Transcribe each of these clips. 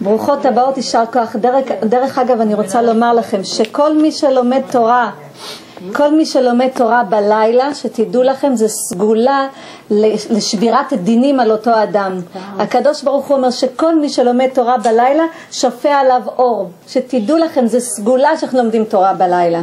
ברוכות הבאות, יישר כוח. דרך, דרך אגב, אני רוצה לומר לכם שכל מי שלומד תורה, כל מי שלומד תורה בלילה, שתדעו לכם, זה סגולה לשבירת דינים על אותו אדם. הקדוש ברוך הוא אומר שכל מי שלומד תורה בלילה, שופע עליו אור. שתדעו לכם, זה סגולה שאנחנו לומדים תורה בלילה.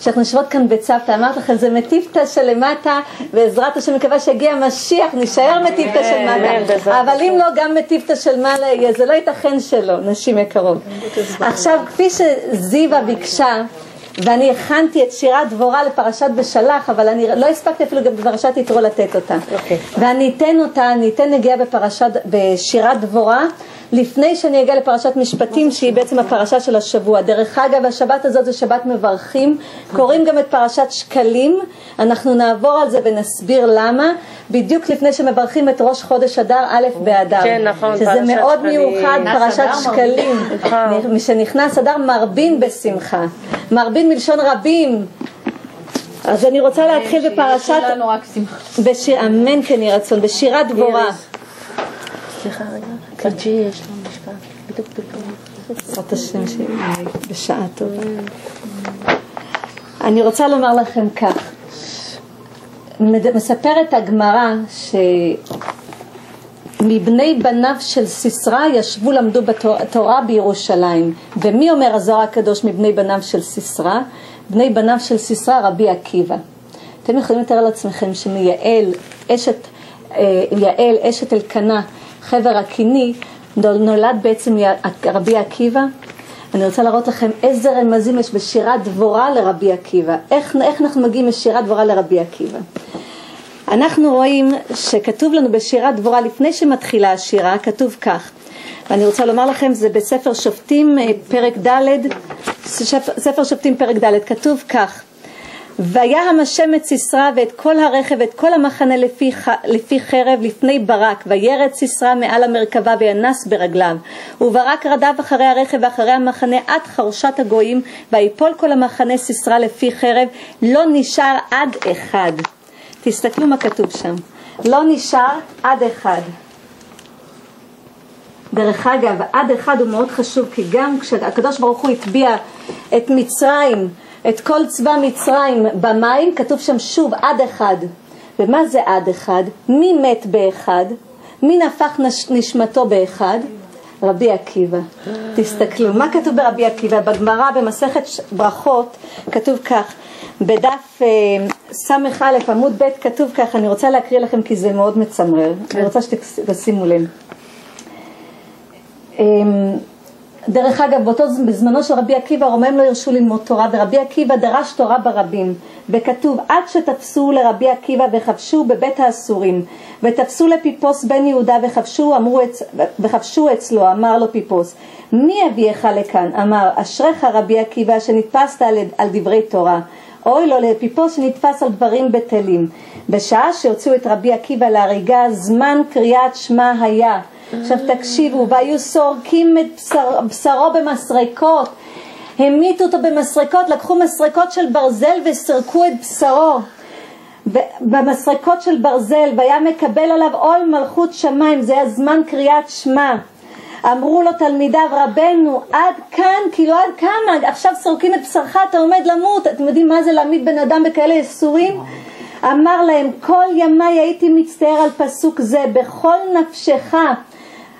שאנחנו יושבות כאן בצוותא, אמרת לכם, זה מטיפתא שלמטה, בעזרת השם מקווה שיגיע משיח, נישאר מטיפתא של מטה, אבל אם לא, גם מטיפתא של מעלה יהיה, זה לא ייתכן שלא, נשים יקרות. עכשיו, כפי שזיווה ביקשה, ואני הכנתי את שירת דבורה לפרשת בשלח, אבל אני לא הספקתי אפילו גם בפרשת יתרו לתת אותה. Okay. אוקיי. ואני אתן אותה, אני אתן נגיעה בפרשת, בשירת דבורה, לפני שאני אגיע לפרשת משפטים שהיא בעצם הפרשה של השבוע. דרך אגב, השבת הזאת זה שבת מברכים, קוראים גם את פרשת שקלים, אנחנו נעבור על זה ונסביר למה, בדיוק לפני שמברכים את ראש חודש אדר א' באדר. כן, נכון, שזה מאוד שקלים. מיוחד, פרשת שקלים. משנכנס אדר מרבין בשמחה. מרבין מלשון רבים. אז אני רוצה להתחיל בפרשת... בשיר, אמן כן יהי רצון, בשירת דבורה. סליחה רגע. קג'י יש לו משפט, בדיוק בעזרת השם בשעה טובה. אני רוצה לומר לכם כך, מספרת הגמרא שמבני בניו של סיסרא ישבו למדו בתורה בירושלים ומי אומר הזוהר הקדוש מבני בניו של סיסרא? בני בניו של סיסרא רבי עקיבא. אתם יכולים לתאר לעצמכם שמייעל אשת, אה, יעל אשת אלקנה חבר הקיני, נולד בעצם רבי עקיבא. אני רוצה להראות לכם איזה רמזים יש בשירת דבורה לרבי עקיבא. איך, איך אנחנו מגיעים משירת דבורה לרבי עקיבא? אנחנו רואים שכתוב לנו בשירת דבורה, לפני שמתחילה השירה, כתוב כך, ואני רוצה לומר לכם, זה בספר שופטים אה, פרק ד', ספר שופטים פרק ד', כתוב כך, ויהם השם את סיסרא ואת כל הרכב ואת כל המחנה לפי, לפי חרב לפני ברק. וירד סיסרא מעל המרכבה וינס ברגליו. וברק רדף אחרי הרכב ואחרי המחנה עד חרשת הגויים ויפול כל המחנה סיסרא לפי חרב. לא נשאר עד אחד. תסתכלו מה כתוב שם. לא נשאר עד אחד. דרך אגב, עד אחד הוא מאוד חשוב כי גם כשהקדוש ברוך הוא הטביע את מצרים את כל צבא מצרים במים, כתוב שם שוב עד אחד. ומה זה עד אחד? מי מת באחד? מי נפח נש... נשמתו באחד? רבי עקיבא. תסתכלו, מה כתוב ברבי עקיבא? בגמרא במסכת ברכות כתוב כך, בדף אה, ס"א עמוד ב' כתוב כך, אני רוצה להקריא לכם כי זה מאוד מצמרר, אני רוצה שתשימו לב. דרך אגב, באותו, בזמנו של רבי עקיבא הרומאים לא הרשו ללמוד תורה ורבי עקיבא דרש תורה ברבים וכתוב עד שתפסו לרבי עקיבא וכבשו בבית האסורים ותפסו לפיפוס בן יהודה וכבשו, אמרו, וכבשו אצלו אמר לו פיפוס מי אביאך לכאן? אמר אשריך רבי עקיבא שנתפסת על, על דברי תורה. אוי לו לפיפוס שנתפס על דברים בטלים. בשעה שהוציאו את רבי עקיבא להריגה זמן קריאת שמע היה עכשיו תקשיבו, והיו סורקים את בשר, בשרו במסרקות, המיתו אותו במסרקות, לקחו מסרקות של ברזל וסרקו את בשרו. במסרקות של ברזל, והיה מקבל עליו עול מלכות שמיים, זה היה זמן קריאת שמע. אמרו לו תלמידיו רבנו עד כאן כאילו עד כמה עכשיו סורקים את בשרך אתה עומד למות. אתם יודעים מה זה להעמיד בן אדם בכאלה ייסורים אמר להם כל ימיי הייתי מצטער על פסוק זה בכל נפשך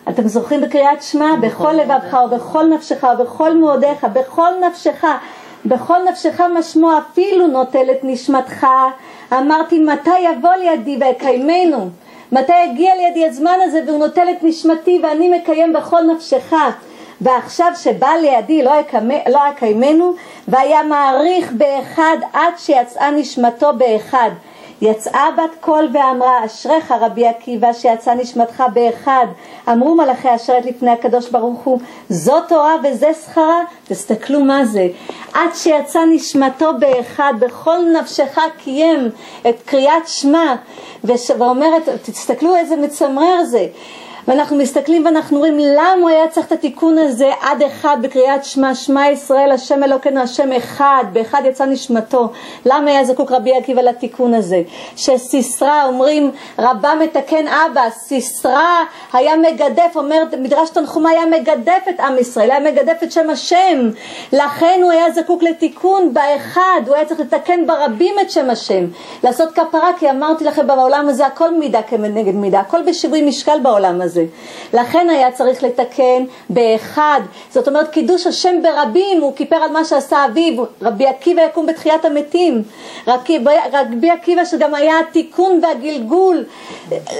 אתם זוכרים בקריאת שמע? בכל לבבך ובכל נפשך ובכל מאודיך, בכל נפשך, בכל נפשך משמוע אפילו נוטל את נשמתך. אמרתי מתי יבוא לידי ויקיימנו? מתי יגיע לידי הזמן הזה והוא נוטל את נשמתי ואני מקיים בכל נפשך? ועכשיו שבא לידי לא, לא יקיימנו והיה מעריך באחד עד שיצאה נשמתו באחד יצאה בת קול ואמרה אשריך רבי עקיבא שיצאה נשמתך באחד. אמרו מלאכי אשרת לפני הקדוש ברוך הוא זו תורה וזה שכרה? תסתכלו מה זה. עד שיצאה נשמתו באחד בכל נפשך קיים את קריאת שמע. ואומרת תסתכלו איזה מצמרר זה ואנחנו מסתכלים ואנחנו רואים למה הוא היה צריך את התיקון הזה עד אחד בקריאת שמע, שמע ישראל השם אלוקינו השם אחד, באחד יצא נשמתו. למה היה זקוק רבי עקיבא לתיקון הזה? שסיסרא אומרים רבה מתקן אבא, סיסרא היה מגדף, אומר מדרש תנחומה היה מגדף את עם ישראל, היה מגדף את שם השם, לכן הוא היה זקוק לתיקון באחד, הוא היה צריך לתקן ברבים את שם השם, לעשות כפרה כי אמרתי לכם בעולם הזה הכל מידה כנגד מידה, הכל בשיווי משקל בעולם הזה. לכן היה צריך לתקן באחד, זאת אומרת קידוש השם ברבים, הוא כיפר על מה שעשה אביו, רבי עקיבא יקום בתחיית המתים, רבי עקיבא שגם היה התיקון והגלגול,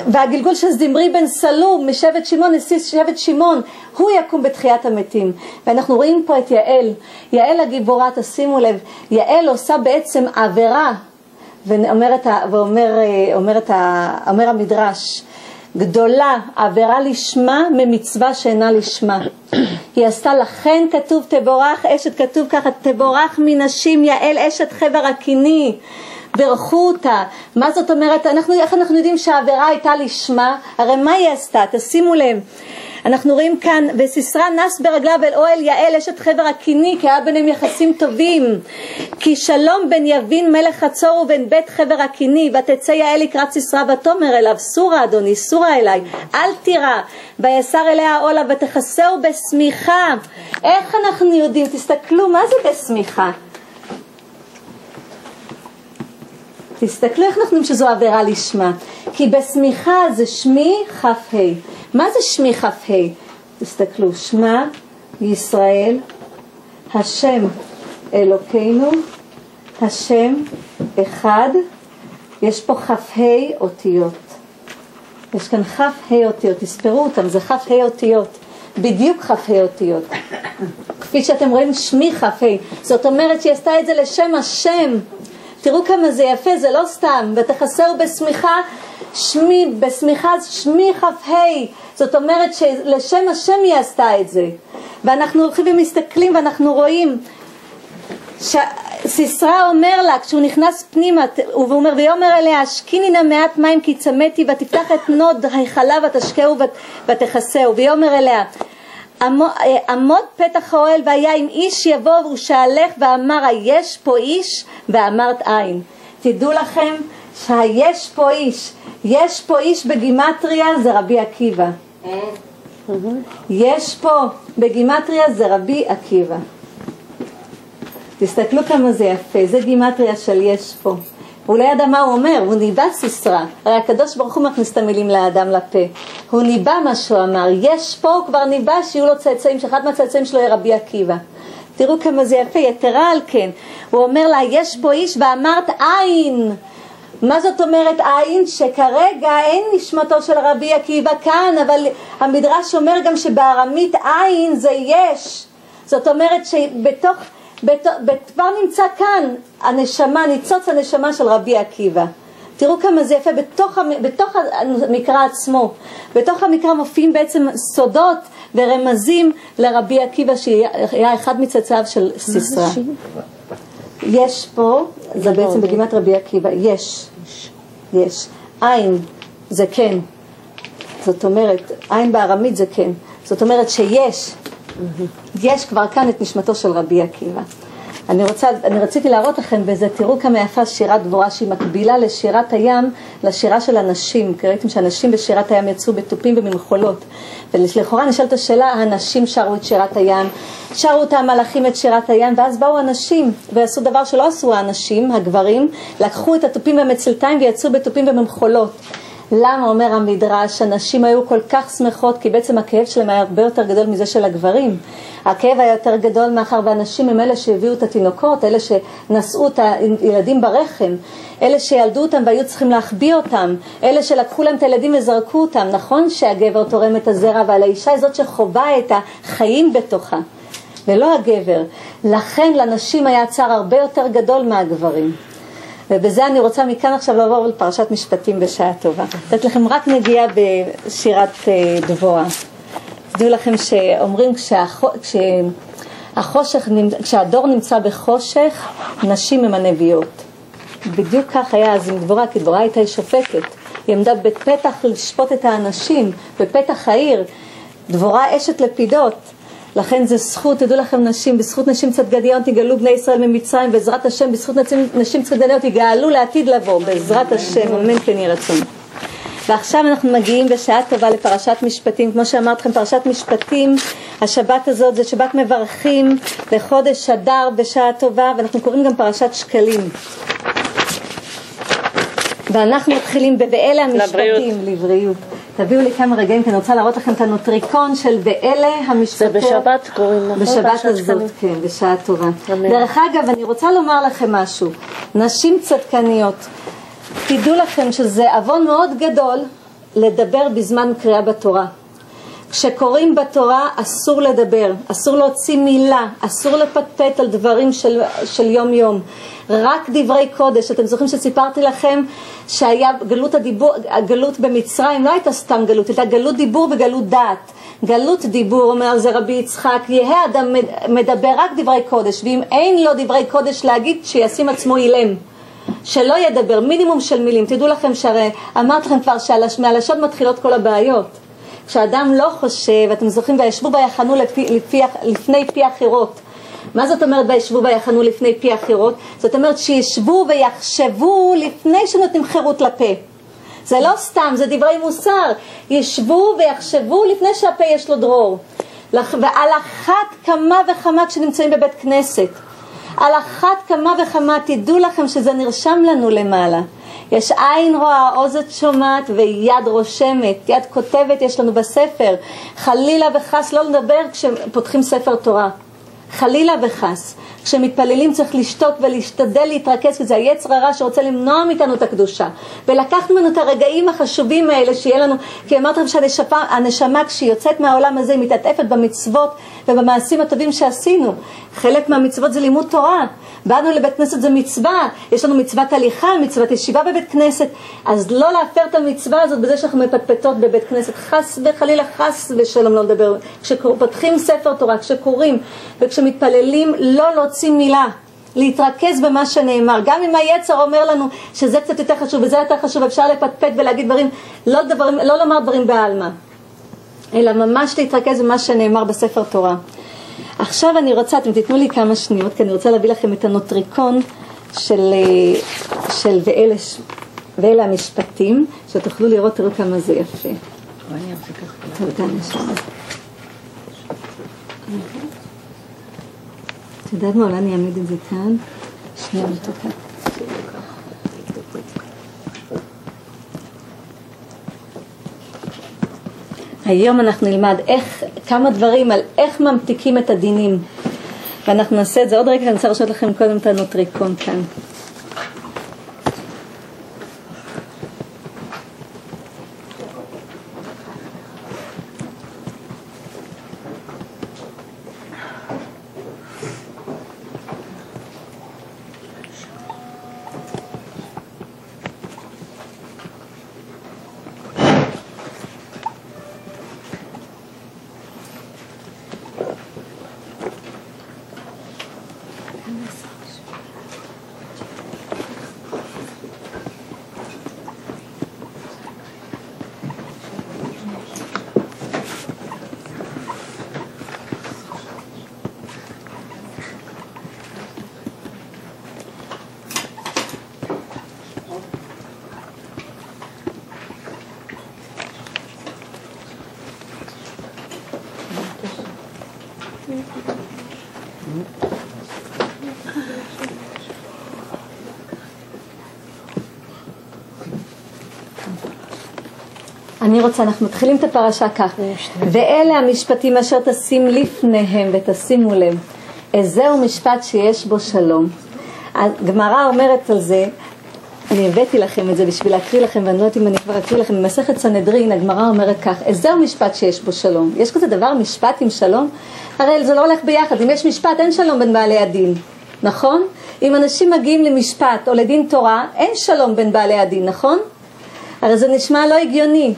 והגלגול של זמרי בן סלום משבט שמעון, נשיא שבט שמעון, הוא יקום בתחיית המתים. ואנחנו רואים פה את יעל, יעל הגיבורה, תשימו לב, יעל עושה בעצם עבירה, ואומר, ואומר אומר, אומר המדרש, גדולה עבירה לשמה ממצווה שאינה לשמה. היא עשתה לכן כתוב תבורך אשת, כתוב ככה תבורך מנשים יעל אשת חבר הקיני. בירכו אותה. מה זאת אומרת? אנחנו, איך אנחנו יודעים שהעבירה הייתה לשמה? הרי מה היא עשתה? תשימו לב. אנחנו רואים כאן, וסיסרא נס ברגליו אל אוהל יעל אשת חבר הקיני, כי היה ביניהם יחסים טובים. כי שלום בין יבין מלך חצור ובין בית חבר הקיני, ותצא יעל לקראת סיסרא ותאמר אליו, סורה אדוני, סורה אליי, אל תירא, ויסר אליה עולה ותכסהו בשמיכה. איך אנחנו יודעים? תסתכלו, מה זה בשמיכה? תסתכלו איך יודעים שזו עבירה לשמה. כי בשמיכה זה שמי כ"ה. מה זה שמי כ"ה? תסתכלו, שמע ישראל, השם אלוקינו, השם אחד, יש פה כ"ה אותיות. יש כאן כ"ה אותיות, תספרו אותם, זה כ"ה אותיות, בדיוק כ"ה אותיות. כפי שאתם רואים, שמי כ"ה, זאת אומרת שהיא עשתה את זה לשם השם. תראו כמה זה יפה, זה לא סתם, ותחסר בשמיכה, שמי, בשמיכה שמי כ"ה, זאת אומרת שלשם השם היא עשתה את זה. ואנחנו הולכים ומסתכלים ואנחנו רואים סיסרא אומר לה כשהוא נכנס פנימה והוא אומר ויאמר אליה השקיני נא מעט מים כי צמאתי ותפתח את נוד היכלה ותשקהו ותכסהו ויאמר אליה עמוד פתח האוהל והיה אם איש יבוא והוא שאלך ואמר היש פה איש? ואמרת אין. תדעו לכם שהיש פה איש. יש פה איש בגימטריה זה רבי עקיבא. יש פה בגימטריה זה רבי עקיבא. תסתכלו כמה זה יפה זה גימטריה של יש פה הוא לא ידע מה הוא אומר, הוא ניבא סיסרא. הרי הקדוש ברוך הוא מכניס את המילים לאדם לפה. הוא ניבא מה שהוא אמר. יש פה, הוא כבר ניבא שיהיו לו צאצאים, שאחד מהצאצאים שלו יהיה רבי עקיבא. תראו כמה זה יפה, יתרה על כן. הוא אומר לה, יש פה איש ואמרת אין. מה זאת אומרת עין? שכרגע אין נשמתו של רבי עקיבא כאן, אבל המדרש אומר גם שבארמית עין זה יש. זאת אומרת שבתוך... כבר נמצא כאן הנשמה, ניצוץ הנשמה של רבי עקיבא. תראו כמה זה יפה, בתוך, בתוך המקרא עצמו, בתוך המקרא מופיעים בעצם סודות ורמזים לרבי עקיבא שהיה אחד מצאצאיו של סיסרא. יש פה, זה בעצם בגימת רבי עקיבא, יש, יש. עין זה כן, זאת אומרת, עין בארמית זה כן, זאת אומרת שיש, יש כבר כאן את נשמתו של רבי עקיבא. אני, רוצה, אני רציתי להראות לכם בזה, תראו כמה יפה שירת דבורה שהיא מקבילה לשירת הים, לשירה של הנשים, כי ראיתם שהנשים בשירת הים יצאו בתופים ובמחולות. ולכאורה נשאלת השאלה, הנשים שרו את שירת הים, שרו את המלאכים את שירת הים, ואז באו הנשים ועשו דבר שלא עשו האנשים, הגברים, לקחו את התופים והמצלתיים ויצאו בתופים ובמחולות. למה אומר המדרש, הנשים היו כל כך שמחות כי בעצם הכאב שלהם היה הרבה יותר גדול מזה של הגברים. הכאב היה יותר גדול מאחר והנשים הם אלה שהביאו את התינוקות, אלה שנשאו את הילדים ברחם, אלה שילדו אותם והיו צריכים להחביא אותם, אלה שלקחו להם את הילדים וזרקו אותם. נכון שהגבר תורם את הזרע, אבל האישה היא זאת שחווה את החיים בתוכה, ולא הגבר. לכן לנשים היה צער הרבה יותר גדול מהגברים. ובזה אני רוצה מכאן עכשיו לעבור לפרשת משפטים בשעה טובה. לתת לכם רק נגיעה בשירת אה, דבורה. תדעו לכם שאומרים כשהחושך, כשהדור נמצא בחושך, נשים הם הנביאות. בדיוק כך היה אז עם דבורה, כי דבורה הייתה שופטת. היא עמדה בפתח לשפוט את האנשים, בפתח העיר, דבורה אשת לפידות. לכן זה זכות, תדעו לכם נשים, בזכות נשים צדגניות יגאלו בני ישראל ממצרים, בעזרת השם, בזכות נשים, נשים צדגניות יגאלו לעתיד לבוא, בעזרת השם, אמן כן יהי רצון. ועכשיו אנחנו מגיעים בשעה טובה לפרשת משפטים, כמו שאמרתי לכם, פרשת משפטים, השבת הזאת זה שבת מברכים לחודש אדר בשעה טובה, ואנחנו קוראים גם פרשת שקלים. ואנחנו מתחילים ב"ואלה המשפטים", לבריאות. תביאו לי כמה רגעים, כי אני רוצה להראות לכם את הנוטריקון של "ואלה המשפטות". זה בשבת קוראים, נכון? בשבת הזאת. כן, בשעה טובה. אמן. דרך אגב, אני רוצה לומר לכם משהו. נשים צדקניות, תדעו לכם שזה עוון מאוד גדול לדבר בזמן קריאה בתורה. כשקוראים בתורה אסור לדבר, אסור להוציא מילה, אסור לפטפט על דברים של, של יום יום. רק דברי קודש. אתם זוכרים שסיפרתי לכם שהיה גלות הדיבור, הגלות במצרים לא הייתה סתם גלות, הייתה גלות דיבור וגלות דעת. גלות דיבור, אומר זה רבי יצחק, יהא אדם מדבר רק דברי קודש, ואם אין לו דברי קודש להגיד, שישים עצמו אילם. שלא ידבר, מינימום של מילים. תדעו לכם שהרי אמרתי לכם כבר שמהלשון מתחילות כל הבעיות. כשאדם לא חושב, אתם זוכרים, וישבו ויחנו לפני פי החירות. מה זאת אומרת וישבו ויחנו לפני פי החירות? זאת אומרת שישבו ויחשבו לפני שנותנים חירות לפה. זה לא סתם, זה דברי מוסר. ישבו ויחשבו לפני שהפה יש לו דרור. ועל אחת כמה וכמה כשנמצאים בבית כנסת. על אחת כמה וכמה תדעו לכם שזה נרשם לנו למעלה. יש עין רואה, אוזת שומעת ויד רושמת, יד כותבת יש לנו בספר. חלילה וחס לא לדבר כשפותחים ספר תורה. חלילה וחס. כשמתפללים צריך לשתוק ולהשתדל להתרכז, כי זה היצר הרע שרוצה למנוע מאיתנו את הקדושה. ולקחת ממנו את הרגעים החשובים האלה שיהיה לנו, כי אמרתי לכם שהנשמה כשהיא יוצאת מהעולם הזה היא מתעטפת במצוות ובמעשים הטובים שעשינו. חלק מהמצוות זה לימוד תורה. באנו לבית כנסת זה מצווה, יש לנו מצוות הליכה, מצוות ישיבה בבית כנסת, אז לא להפר את המצווה הזאת בזה שאנחנו מפטפטות בבית כנסת, חס וחלילה חס ושלום לא לדבר, כשפותחים ספר תורה, כשקוראים וכשמתפללים לא להוציא מילה, להתרכז במה שנאמר, גם אם היצר אומר לנו שזה קצת יותר חשוב וזה יותר חשוב, אפשר לפטפט ולהגיד דברים, לא, דברים, לא לומר דברים בעלמא, אלא ממש להתרכז במה שנאמר בספר תורה. עכשיו אני רוצה, אתם תיתנו לי כמה שניות, כי אני רוצה להביא לכם את הנוטריקון של, אה, של ואלה, ואלה המשפטים, שתוכלו לראות, תראו כמה זה יפה. תודה נשמה. את יודעת מה, אולי אני אעמיד את זה כאן? שנייה מתוקה. היום אנחנו נלמד איך, כמה דברים על איך ממתיקים את הדינים ואנחנו נעשה את זה עוד רגע, אני רוצה להרשות לכם קודם את הנוטריקון כאן. אני רוצה, אנחנו מתחילים את הפרשה כך, ואלה המשפטים אשר תשים לפניהם ותשימו לב, איזהו משפט שיש בו שלום. הגמרא אומרת על זה, אני הבאתי לכם את זה בשביל להקריא לכם, ואני לא יודעת אם אני כבר אקריא לכם, במסכת סנהדרין הגמרא אומרת כך, איזהו משפט שיש בו שלום. יש כזה דבר משפט עם שלום? הרי זה לא הולך ביחד, אם יש משפט אין שלום בין בעלי הדין, נכון? אם אנשים מגיעים למשפט או לדין תורה, אין שלום בין בעלי הדין, נכון? הרי זה נשמע לא הגיוני.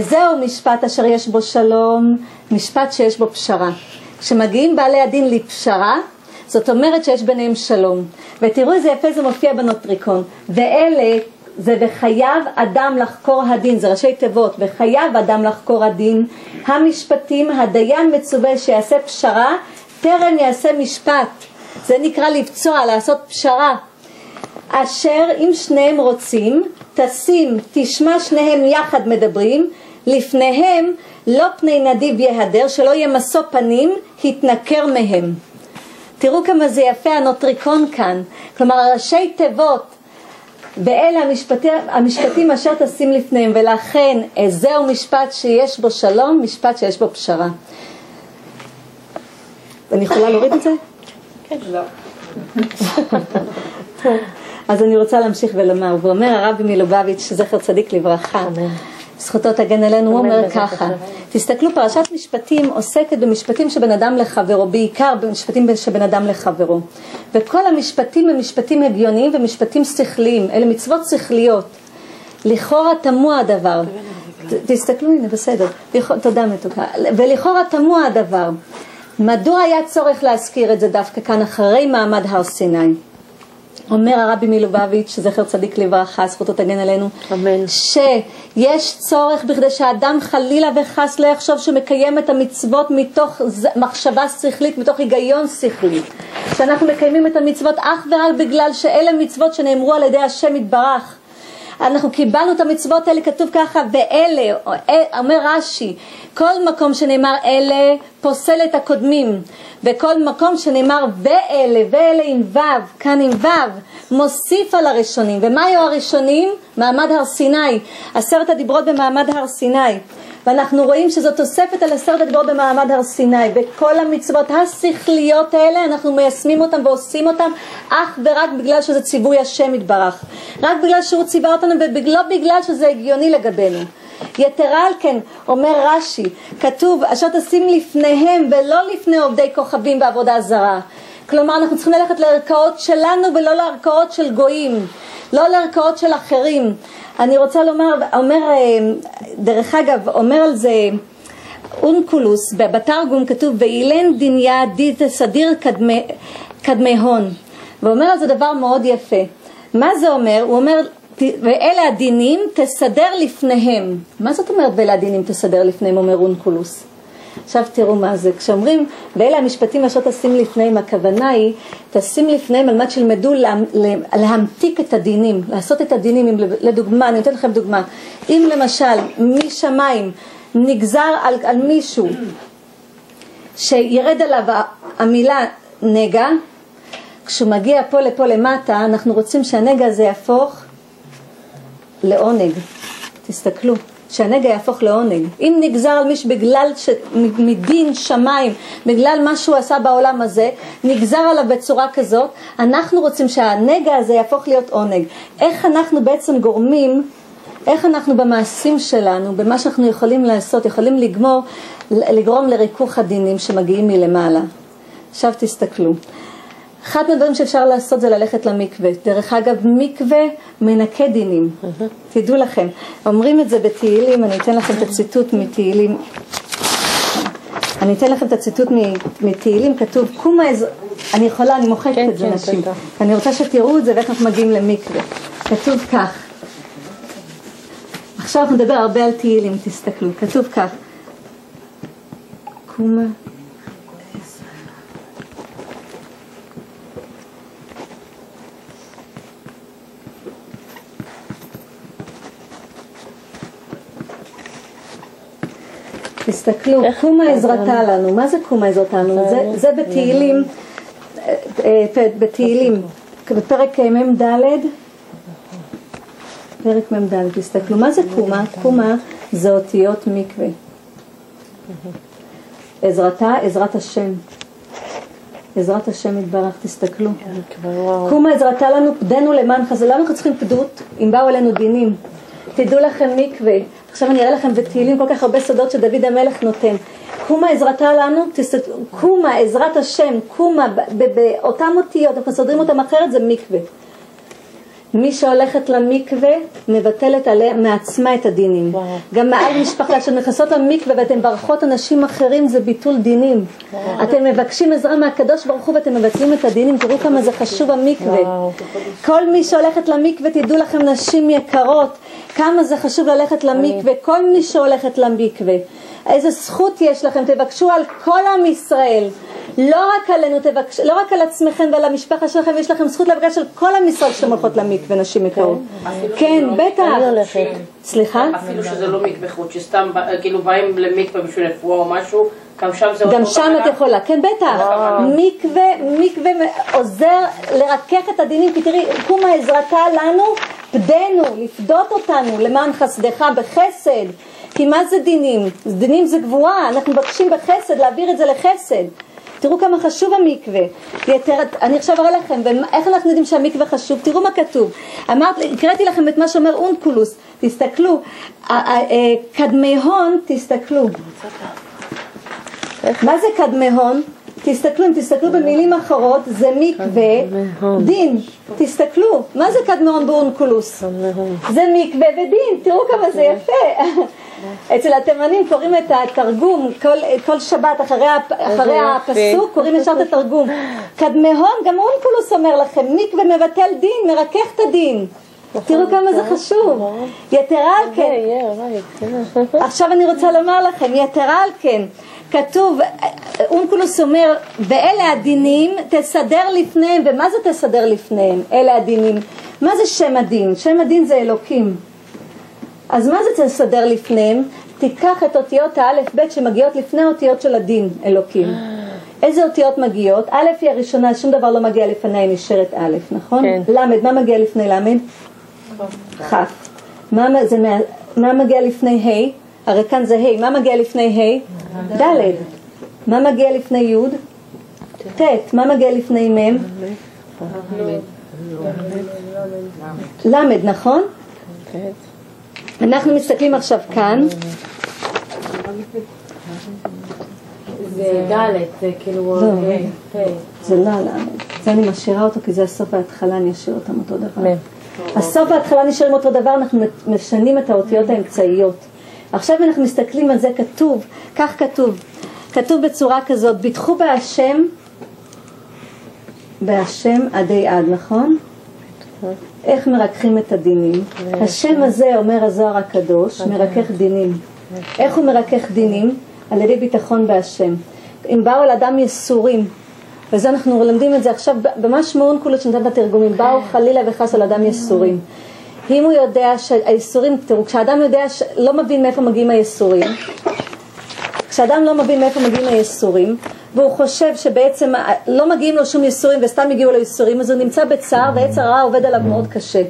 זהו משפט אשר יש בו שלום, משפט שיש בו פשרה. כשמגיעים בעלי הדין לפשרה, זאת אומרת שיש ביניהם שלום. ותראו איזה יפה זה מופיע בנוטריקון. ואלה, זה וחייב אדם לחקור הדין, זה ראשי תיבות, וחייב אדם לחקור הדין, המשפטים, הדיין מצווה שיעשה פשרה, טרם יעשה משפט. זה נקרא לבצוע, לעשות פשרה. אשר אם שניהם רוצים, תשים, תשמע שניהם יחד מדברים, לפניהם לא פני נדיב יהדר, שלא יהיה משוא פנים, התנכר מהם. תראו כמה זה יפה הנוטריקון כאן, כלומר ראשי תיבות ואלה המשפטים, המשפטים אשר תשים לפניהם ולכן זהו משפט שיש בו שלום, משפט שיש בו פשרה. אני יכולה להוריד את זה? כן. לא. אז אני רוצה להמשיך ולומר, ואומר הרבי מלובביץ', זכר צדיק לברכה, זכותו תגן עלינו, הוא אומר ככה, תסתכלו, פרשת משפטים עוסקת במשפטים שבין אדם לחברו, בעיקר במשפטים שבין אדם לחברו. וכל המשפטים הם משפטים הגיוניים ומשפטים שכליים, אלה מצוות שכליות. לכאורה תמוה הדבר. תסתכלו, הנה, בסדר. תודה מתוקה. ולכאורה תמוה הדבר. מדוע היה צורך להזכיר את זה דווקא כאן אחרי מעמד הר סיני? אומר הרבי מלובביץ', זכר צדיק לברכה, זכותו תגן עלינו, אמן. שיש צורך בכדי שהאדם חלילה וחס לא יחשוב שמקיים את המצוות מתוך מחשבה שכלית, מתוך היגיון שכלי. שאנחנו מקיימים את המצוות אך ורק בגלל שאלה מצוות שנאמרו על ידי השם יתברך. אנחנו קיבלנו את המצוות האלה, כתוב ככה, ואלה, אומר רש"י, כל מקום שנאמר אלה פוסל את הקודמים, וכל מקום שנאמר ואלה, ואלה עם ו', כאן עם ו', מוסיף על הראשונים. ומה היו הראשונים? מעמד הר סיני, עשרת הדיברות במעמד הר סיני. ואנחנו רואים שזו תוספת על עשרת הדיברות במעמד הר סיני, וכל המצוות השכליות האלה אנחנו מיישמים אותן ועושים אותן אך ורק בגלל שזה ציווי השם יתברך, רק בגלל שהוא ציווה אותנו ולא בגלל שזה הגיוני לגבינו. יתרה על כן, אומר רש"י, כתוב אשר תשים לפניהם ולא לפני עובדי כוכבים בעבודה זרה. כלומר אנחנו צריכים ללכת לערכאות שלנו ולא לערכאות של גויים, לא לערכאות של אחרים. אני רוצה לומר, אומר, אה, דרך אגב, אומר על זה אונקולוס, בתרגום כתוב ואילן דניה דיתא סדיר קדמי, קדמי הון, ואומר על זה דבר מאוד יפה. מה זה אומר? הוא אומר ואלה הדינים תסדר לפניהם. מה זאת אומרת ואלה הדינים תסדר לפניהם, אומר אונקולוס? עכשיו תראו מה זה, כשאומרים ואלה המשפטים אשר תשים לפניהם, הכוונה היא תשים לפניהם על מנת שילמדו לה, להמתיק את הדינים, לעשות את הדינים, לדוגמה, אני נותן לכם דוגמה, אם למשל משמיים נגזר על, על מישהו שירד עליו המילה נגע, כשהוא מגיע פה לפה למטה, אנחנו רוצים שהנגע הזה יהפוך לעונג. תסתכלו, שהנגע יהפוך לעונג. אם נגזר על מישהו בגלל ש... מדין שמיים, בגלל מה שהוא עשה בעולם הזה, נגזר עליו בצורה כזאת, אנחנו רוצים שהנגע הזה יהפוך להיות עונג. איך אנחנו בעצם גורמים, איך אנחנו במעשים שלנו, במה שאנחנו יכולים לעשות, יכולים לגמור, לגרום לריכוך הדינים שמגיעים מלמעלה. עכשיו תסתכלו. אחד מהדברים שאפשר לעשות זה ללכת למקווה. דרך אגב, מקווה מנקה דינים. תדעו לכם, אומרים את זה בתהילים, אני אתן לכם את הציטוט מתהילים. אני אתן לכם את הציטוט מתהילים, כתוב קומה איז... אני יכולה, אני מוחקת כן, את זה כן, נשים. בטח. אני רוצה שתראו את זה ואיך אנחנו מגיעים למקווה. כתוב כך. עכשיו אנחנו נדבר הרבה על תהילים, תסתכלו. כתוב כך. קומה תסתכלו, קומה עזרתה לנו, מה זה קומה עזרתה לנו? זה- זה בתהילים, אה, אה, בתהילים, בפרק אה, מ"ד, פרק מ"ד, תסתכלו, מה זה קומה? קומה זה אותיות מקווה. עזרתה, עזרת השם. עזרת השם יתברך, תסתכלו. קומה עזרתה לנו פדנו למען חסד. למה אנחנו צריכים פדות אם באו אלינו דינים? תדעו לכם מקווה. עכשיו אני אראה לכם בתהילים כל כך הרבה סודות שדוד המלך נותן. קומה עזרתה לנו, תסת... קומה עזרת השם, קומה, ב- ב- באותן אותיות, אנחנו מסדרים אותם אחרת, זה מקווה. מי שהולכת למקווה מבטלת עליה, מעצמה את הדינים. וואו. גם מעל משפחה, כשאתן נכנסות למקווה ואתן מברכות אנשים אחרים זה ביטול דינים. אתם מבקשים עזרה מהקדוש ברוך הוא ואתם מבטלים את הדינים, תראו כמה זה חשוב המקווה. וואו. כל מי שהולכת למקווה, תדעו לכם נשים יקרות, כמה זה חשוב ללכת למקווה, כל מי שהולכת למקווה. איזה זכות יש לכם, תבקשו על כל עם ישראל. לא רק עלינו, תבקש, לא רק על עצמכם ועל המשפחה שלכם, יש לכם זכות לבקש על כל עם ישראל שאתם הולכות למקווה, נשים יקרות. כן, בטח. אני הולכת. סליחה? אפילו שזה לא מקווה חוץ, שסתם כאילו באים למקווה בשביל רפואה או משהו, גם שם זה גם שם את? יכולה, כן בטח, מקווה, מקווה עוזר לרכך את הדינים, כי תראי, קומה עזרתה לנו, פדנו, לפדות אותנו למען חסדך בחסד, כי מה זה דינים? דינים זה גבורה, אנחנו מבקשים בחסד להעביר את זה לחסד. תראו כמה חשוב המקווה. יתר, אני עכשיו אראה לכם, ואיך אנחנו יודעים שהמקווה חשוב? תראו מה כתוב. אמרת, הקראתי לכם את מה שאומר אונקולוס, תסתכלו. אה, קדמי הון, תסתכלו. מה זה קדמי הון? תסתכלו, אם תסתכלו במילים אחרות, זה מקווה, דין. תסתכלו, מה זה קדמי הון באונקולוס? זה מקווה ודין, תראו כמה זה יפה. אצל התימנים קוראים את התרגום כל, כל שבת אחרי, אחרי. הפסוק, קוראים ישר את התרגום. קדמי הון, גם אונקולוס אומר לכם, מקווה מבטל דין, מרכך את הדין. תראו כמה זה חשוב. יתרה על כן. עכשיו אני רוצה לומר לכם, יתרה על כן, כתוב, אונקולוס אומר, ואלה הדינים תסדר לפניהם, ומה זה תסדר לפניהם? אלה הדינים. מה זה שם הדין? שם הדין זה אלוקים. אז מה זה תסדר לפניהם? תיקח את אותיות האלף-בית שמגיעות לפני האותיות של הדין, אלוקים. איזה אותיות מגיעות? א' היא הראשונה, שום דבר לא מגיע לפניה, היא נשארת א', נכון? כן. ל', מה מגיע לפני ל'? כ'. מה, מ- זה מה, מה מגיע לפני ה'? הרי כאן זה ה'. מה מגיע לפני ה'? ד'. מה מגיע לפני י'? ט'. מה מגיע לפני מ'? ל', נכון? אנחנו מסתכלים עכשיו כאן, זה ד', זה כאילו... לא. זה לא ל', זה אני משאירה אותו כי זה הסוף וההתחלה, אני אשאיר אותם אותו דבר. הסוף וההתחלה נשארים אותו דבר, אנחנו משנים את האותיות האמצעיות. עכשיו אנחנו מסתכלים על זה כתוב, כך כתוב, כתוב בצורה כזאת, ביטחו בהשם, בהשם עדי עד, נכון? איך מרככים את הדינים? השם הזה, אומר הזוהר הקדוש, מרכך דינים. איך הוא מרכך דינים? על ידי ביטחון בהשם. אם באו על אדם יסורים, וזה אנחנו לומדים את זה עכשיו, ממש מעון כולו שנתן את התרגומים, באו חלילה וחס על אדם יסורים. אם הוא יודע שהייסורים, תראו, כשאדם יודע, ש- לא מבין מאיפה מגיעים הייסורים, כשאדם לא מבין מאיפה מגיעים הייסורים, והוא חושב שבעצם אה, לא מגיעים לו שום ייסורים וסתם הגיעו לו ייסורים, אז הוא נמצא בצער ועץ הרע עובד עליו מאוד קשה.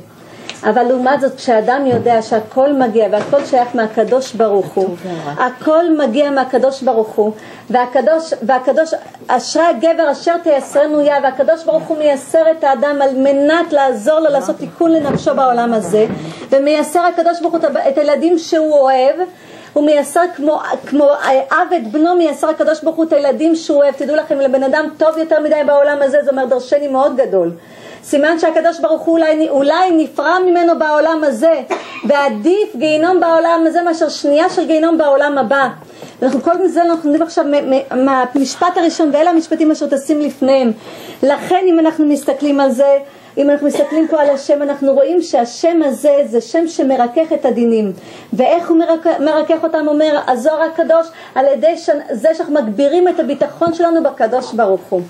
אבל לעומת זאת, כשאדם יודע שהכל מגיע והכל שייך מהקדוש ברוך הוא, הכל מגיע מהקדוש ברוך הוא, והקדוש, והקדוש אשרי הגבר אשר תייסרנו יה, והקדוש ברוך הוא מייסר את האדם על מנת לעזור לו לעשות תיקון לנפשו בעולם הזה, ומייסר הקדוש ברוך הוא את את הילדים שהוא אוהב, הוא מייסר כמו, כמו עבד בנו מייסר הקדוש ברוך הוא את הילדים שהוא אוהב. תדעו לכם, לבן אדם טוב יותר מדי בעולם הזה, זה אומר דרשני מאוד גדול. סימן שהקדוש ברוך הוא אולי, אולי נפרע ממנו בעולם הזה, ועדיף גיהינום בעולם הזה מאשר שנייה של גיהינום בעולם הבא. אנחנו כל זה אנחנו לומדים עכשיו מהמשפט הראשון ואלה המשפטים אשר טסים לפניהם. לכן אם אנחנו מסתכלים על זה, אם אנחנו מסתכלים פה על השם, אנחנו רואים שהשם הזה זה שם שמרכך את הדינים. ואיך הוא מרכך, מרכך אותם, אומר הזוהר הקדוש, על ידי ש... זה שאנחנו מגבירים את הביטחון שלנו בקדוש ברוך הוא.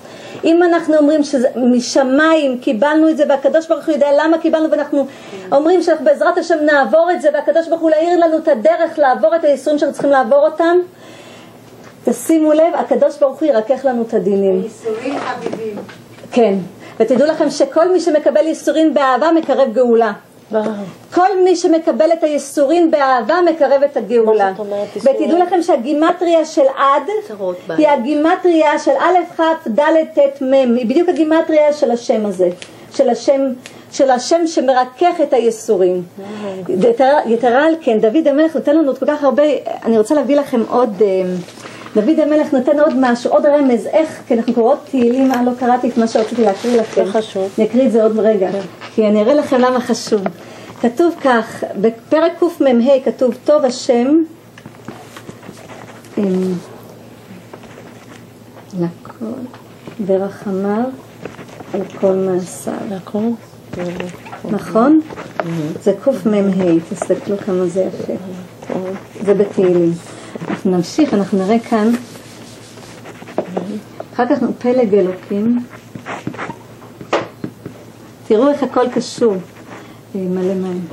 אם אנחנו אומרים שמשמיים קיבלנו את זה והקדוש ברוך הוא יודע למה קיבלנו ואנחנו אומרים שאנחנו בעזרת השם נעבור את זה והקדוש ברוך הוא יאיר לנו את הדרך לעבור את הייסורים שאנחנו צריכים לעבור אותם תשימו לב, הקדוש ברוך הוא ירכך לנו את הדינים. ייסורים חביבים. כן, ותדעו לכם שכל מי שמקבל ייסורים באהבה מקרב גאולה. וואו. כל מי שמקבל את הייסורים באהבה מקרב את הגאולה. ותדעו לכם שהגימטריה של עד. היא הגימטריה של א' כ' ד' ט' מ', היא בדיוק הגימטריה של השם הזה, של השם, של השם שמרכך את הייסורים. יתרה, על כן, דוד המלך נותן לנו עוד כל כך הרבה, אני רוצה להביא לכם עוד, אה, דוד המלך נותן עוד משהו, עוד רמז, איך, כי אנחנו קוראות תהילים, אה, לא קראתי את מה שרציתי להקריא לכם. לא חשוב. אני אקריא את זה עוד רגע. כי אני אראה לכם למה חשוב. כתוב כך, בפרק קמ"ה כתוב טוב השם לכל ורחמיו על כל מעשיו. נכון? נכון? זה קמ"ה, תסתכלו כמה זה יפה. זה בתהילים. אנחנו נמשיך, אנחנו נראה כאן. אחר כך פלג אלוקים. תראו איך הכל קשור. אה, מלא מים.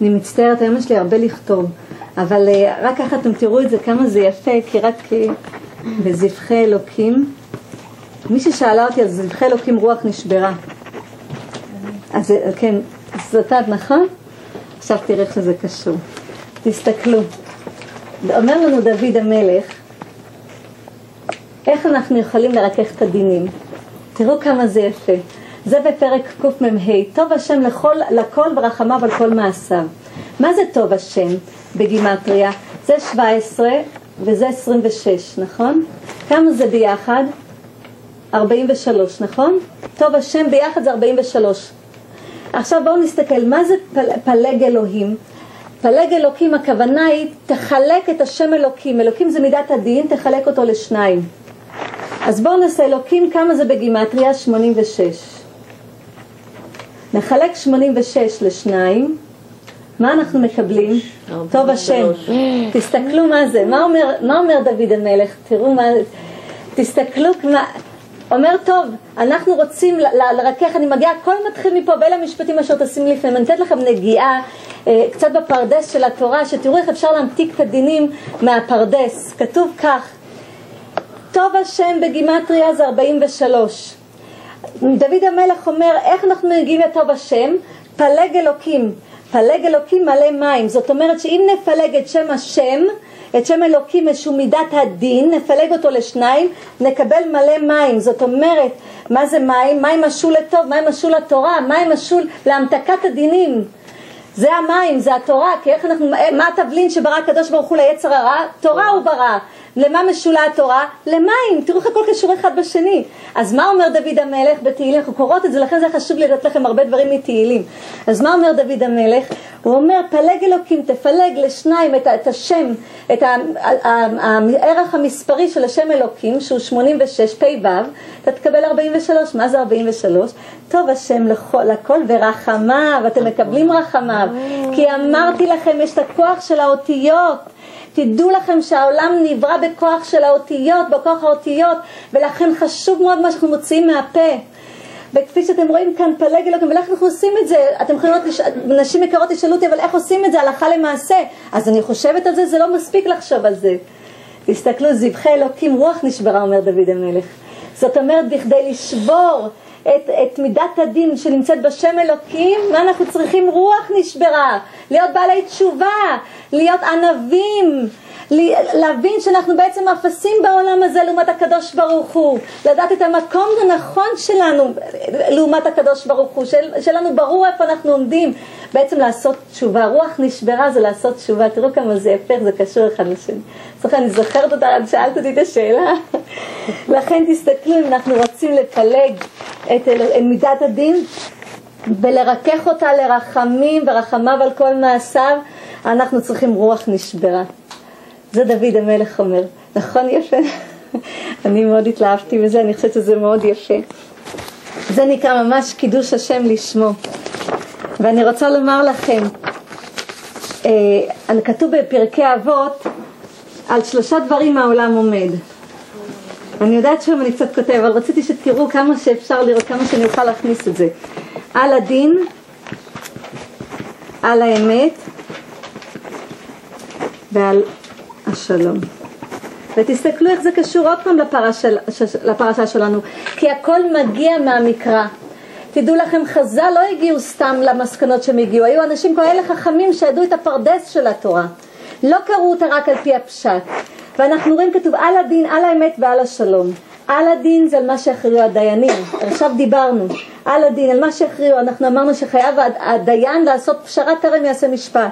אני מצטערת, היום יש לי הרבה לכתוב, אבל אה, רק ככה אתם תראו את זה, כמה זה יפה, כי רק אה, בזבחי אלוקים. מישהי שאלה אותי על זבחי אלוקים רוח נשברה. אז כן, זאת את, נכון? עכשיו תראה איך שזה קשור. תסתכלו. אומר לנו דוד המלך, איך אנחנו יכולים לרכך את הדינים. תראו כמה זה יפה. זה בפרק קמ"ה, טוב השם לכל, לכל ורחמיו על כל מעשיו. מה זה טוב השם בגימטריה? זה 17 וזה 26, נכון? כמה זה ביחד? 43, נכון? טוב השם ביחד זה 43. עכשיו בואו נסתכל, מה זה פל, פלג אלוהים? פלג אלוקים הכוונה היא תחלק את השם אלוקים, אלוקים זה מידת הדין, תחלק אותו לשניים. אז בואו נעשה אלוקים, כמה זה בגימטריה? 86. נחלק 86 לשניים, מה אנחנו מקבלים? טוב השם. תסתכלו מה זה, מה אומר, מה אומר דוד המלך? תראו מה, תסתכלו מה, אומר טוב, אנחנו רוצים לרכך, אני מגיעה, הכל מתחיל מפה, ואלה המשפטים אשר תשים לפעמים, אני נותנת לכם נגיעה אה, קצת בפרדס של התורה, שתראו איך אפשר להמתיק את הדינים מהפרדס, כתוב כך, טוב השם בגימטריה זה 43. דוד המלך אומר, איך אנחנו מגיעים לטוב השם? פלג אלוקים. פלג אלוקים מלא מים. זאת אומרת שאם נפלג את שם השם, את שם אלוקים איזשהו מידת הדין, נפלג אותו לשניים, נקבל מלא מים. זאת אומרת, מה זה מים? מים משול לטוב, מים משול לתורה, מים משול להמתקת הדינים. זה המים, זה התורה, כי איך אנחנו, מה התבלין שברא הקדוש ברוך הוא ליצר הרע? תורה הוא ברא. למה משולה התורה? למים, תראו איך הכל קשור אחד בשני. אז מה אומר דוד המלך בתהילים? אנחנו קוראות את זה, לכן זה חשוב לתת לכם הרבה דברים מתהילים. אז מה אומר דוד המלך? הוא אומר, פלג אלוקים, תפלג לשניים את, את השם, את הערך המספרי של השם אלוקים, שהוא 86 פ"ו, אתה תקבל 43. מה זה 43? טוב השם לכל, לכל ורחמיו, אתם מקבלים רחמיו. כי אמרתי לכם, יש את הכוח של האותיות. תדעו לכם שהעולם נברא בכוח של האותיות, בכוח האותיות, ולכן חשוב מאוד מה שאנחנו מוציאים מהפה. וכפי שאתם רואים כאן פלג אלוקים, ואיך אנחנו עושים את זה? אתם יכולים לראות, נשים יקרות תשאלו אותי, אבל איך עושים את זה הלכה למעשה? אז אני חושבת על זה, זה לא מספיק לחשוב על זה. תסתכלו, זבחי אלוקים, רוח נשברה, אומר דוד המלך. זאת אומרת, בכדי לשבור את, את מידת הדין שנמצאת בשם אלוקים, אנחנו צריכים? רוח נשברה, להיות בעלי תשובה, להיות ענבים, להבין שאנחנו בעצם אפסים בעולם הזה לעומת הקדוש ברוך הוא, לדעת את המקום הנכון שלנו לעומת הקדוש ברוך הוא, של, שלנו ברור איפה אנחנו עומדים, בעצם לעשות תשובה, רוח נשברה זה לעשות תשובה, תראו כמה זה יפה, זה קשור אחד לשני. זוכר, אני זוכרת אותה, שאלת אותי את השאלה, לכן תסתכלו אם אנחנו רוצים לפלג את את מידת הדין ולרכך אותה לרחמים ורחמיו על כל מעשיו, אנחנו צריכים רוח נשברה. זה דוד המלך אומר. נכון יפה? אני מאוד התלהבתי מזה, אני חושבת שזה מאוד יפה. זה נקרא ממש קידוש השם לשמו. ואני רוצה לומר לכם, אה, כתוב בפרקי אבות, על שלושה דברים העולם עומד. אני יודעת שהיום אני קצת כותב, אבל רציתי שתראו כמה שאפשר לראות, כמה שאני אוכל להכניס את זה. על הדין, על האמת ועל השלום. ותסתכלו איך זה קשור עוד פעם לפרשה, לפרשה שלנו, כי הכל מגיע מהמקרא. תדעו לכם, חז"ל לא הגיעו סתם למסקנות שהם הגיעו, היו אנשים כאלה חכמים שידעו את הפרדס של התורה. לא קראו אותה רק על פי הפשט. ואנחנו רואים כתוב על הדין, על האמת ועל השלום. על הדין זה על מה שהכריעו הדיינים, עכשיו דיברנו, על הדין, על מה שהכריעו, אנחנו אמרנו שחייב הדיין לעשות פשרה טרם יעשה משפט.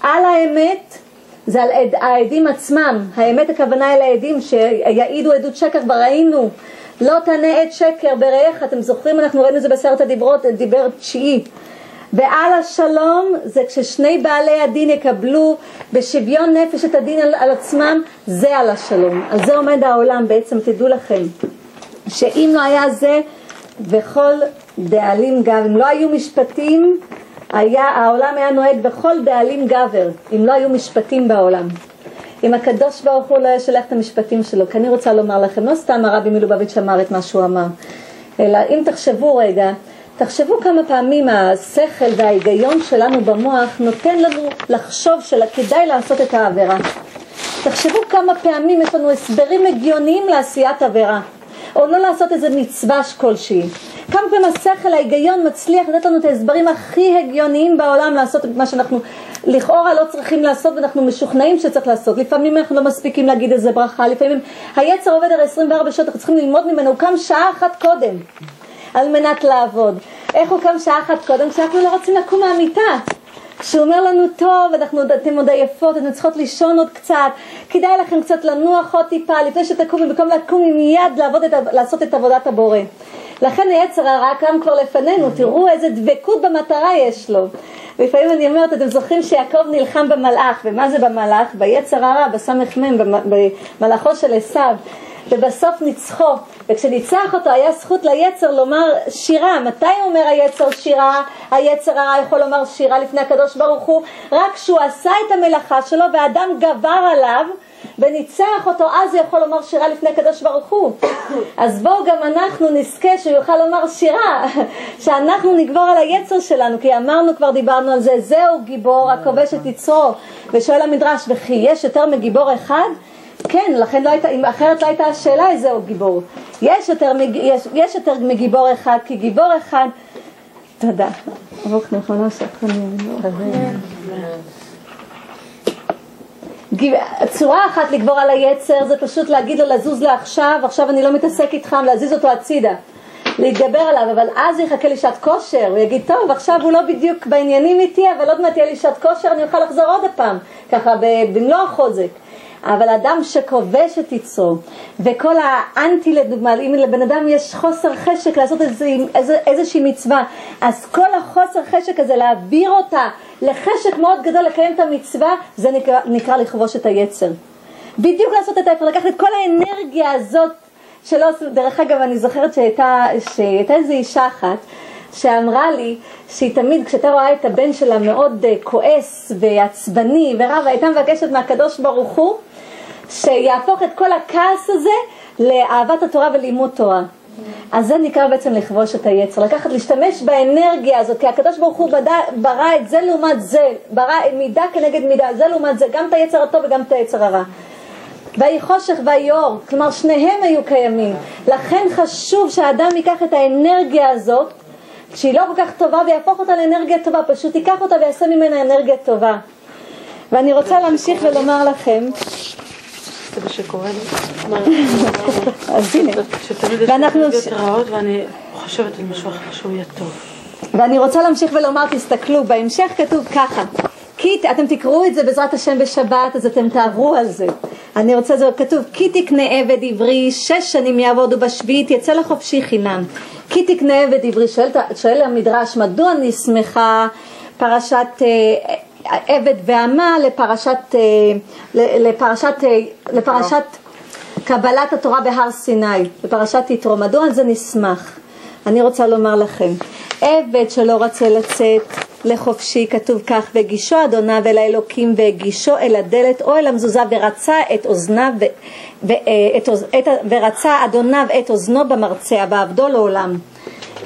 על האמת זה על עד, העדים עצמם, האמת הכוונה אל העדים שיעידו עדות שקר, כבר ראינו לא תענה עת שקר ברעך, אתם זוכרים, אנחנו ראינו את זה בסרט הדיברות, דיבר תשיעי. ועל השלום זה כששני בעלי הדין יקבלו בשוויון נפש את הדין על, על עצמם, זה על השלום. על זה עומד העולם בעצם, תדעו לכם, שאם לא היה זה וכל דאלים גב, אם לא היו משפטים, היה, העולם היה נוהג בכל דאלים גבר, אם לא היו משפטים בעולם. אם הקדוש ברוך הוא לא היה שולח את המשפטים שלו, כי אני רוצה לומר לכם, לא סתם הרבי מלובביץ' אמר את מה שהוא אמר, אלא אם תחשבו רגע, תחשבו כמה פעמים השכל וההיגיון שלנו במוח נותן לנו לחשוב שכדאי לעשות את העבירה. תחשבו כמה פעמים יש לנו הסברים הגיוניים לעשיית עבירה. או לא לעשות איזה מצווה כלשהי. כמה פעמים השכל, ההיגיון מצליח לתת לנו את ההסברים הכי הגיוניים בעולם לעשות את מה שאנחנו לכאורה לא צריכים לעשות ואנחנו משוכנעים שצריך לעשות. לפעמים אנחנו לא מספיקים להגיד איזה ברכה, לפעמים היצר עובד על 24 שעות, אנחנו צריכים ללמוד ממנו, הוא קם שעה אחת קודם על מנת לעבוד. איך הוא קם שעה אחת קודם? כשאנחנו לא רוצים לקום מהמיטה. שהוא אומר לנו, טוב, אנחנו, אתן עוד עייפות, אתן צריכות לישון עוד קצת, כדאי לכם קצת לנוח עוד טיפה לפני שתקומי, במקום לקום מיד לעבוד את, לעשות את עבודת הבורא. לכן היצר הרע קם כבר לפנינו, תראו איזה דבקות במטרה יש לו. לפעמים אני אומרת, אתם זוכרים שיעקב נלחם במלאך, ומה זה במלאך? ביצר הרע, בסמ"ם, במלאכו של עשיו. ובסוף ניצחו, וכשניצח אותו היה זכות ליצר לומר שירה, מתי אומר היצר שירה? היצר הרע יכול לומר שירה לפני הקדוש ברוך הוא, רק כשהוא עשה את המלאכה שלו והאדם גבר עליו וניצח אותו, אז הוא יכול לומר שירה לפני הקדוש ברוך הוא. אז בואו גם אנחנו נזכה שהוא יוכל לומר שירה, שאנחנו נגבור על היצר שלנו, כי אמרנו כבר, דיברנו על זה, זהו גיבור הכובש את יצרו. ושואל המדרש, וכי יש יותר מגיבור אחד? כן, לכן לא הייתה, אחרת לא הייתה השאלה איזה הוא גיבור. יש יותר, יש, יש יותר מגיבור אחד, כי גיבור אחד... תודה. ברוך נכונה שכנים. צורה אחת לגבור על היצר זה פשוט להגיד לו לזוז לעכשיו, עכשיו אני לא מתעסק איתך, להזיז אותו הצידה. להתגבר עליו, אבל אז יחכה לי שעת כושר, הוא יגיד, טוב, עכשיו הוא לא בדיוק בעניינים איתי, אבל עוד מעט תהיה לי שעת כושר, אני אוכל לחזור עוד הפעם, ככה במלוא החוזק. אבל אדם שכובש את יצרו, וכל האנטי לדוגמה, אם לבן אדם יש חוסר חשק לעשות איזושהי מצווה, אז כל החוסר חשק הזה, להעביר אותה לחשק מאוד גדול לקיים את המצווה, זה נקרא, נקרא לכבוש את היצר. בדיוק לעשות את ההפך, לקחת את כל האנרגיה הזאת שלא, דרך אגב אני זוכרת שהייתה, שהייתה איזו אישה אחת שאמרה לי שהיא תמיד כשהייתה רואה את הבן שלה מאוד uh, כועס ועצבני ורב, הייתה מבקשת מהקדוש ברוך הוא שיהפוך את כל הכעס הזה לאהבת התורה ולימוד תורה. אז זה נקרא בעצם לכבוש את היצר, לקחת, להשתמש באנרגיה הזאת, כי הקדוש ברוך הוא ברא את זה לעומת זה, ברא מידה כנגד מידה, זה לעומת זה, גם את היצר הטוב וגם את היצר הרע. ויהי חושך ויהי אור, כלומר שניהם היו קיימים. לכן חשוב שהאדם ייקח את האנרגיה הזאת, שהיא לא כל כך טובה, ויהפוך אותה לאנרגיה טובה, פשוט ייקח אותה ויעשה ממנה אנרגיה טובה. ואני רוצה להמשיך ולומר לכם זה מה שקורה לי. אז הנה. ואנחנו- ואני חושבת על משהו אחר שהוא יהיה טוב. ואני רוצה להמשיך ולומר, תסתכלו, בהמשך כתוב ככה, כי אתם תקראו את זה בעזרת השם בשבת, אז אתם תעברו על זה. אני רוצה, זה כתוב, כי תקנה עבד עברי, שש שנים יעבוד ובשביעית יצא לחופשי חינם. כי תקנה עבד עברי, שואל, שואל המדרש, מדוע נסמכה פרשת אה, עבד ועמה לפרשת, אה, לפרשת, אה, לפרשת קבלת התורה בהר סיני, בפרשת יתרו, מדוע על זה נסמך? אני רוצה לומר לכם, עבד שלא רוצה לצאת לחופשי, כתוב כך, והגישו אדוניו אל האלוקים והגישו אל הדלת או אל המזוזה ורצה את אוזניו ו, ו, את, את, ורצה אדוניו את אוזנו במרצע ועבדו לעולם.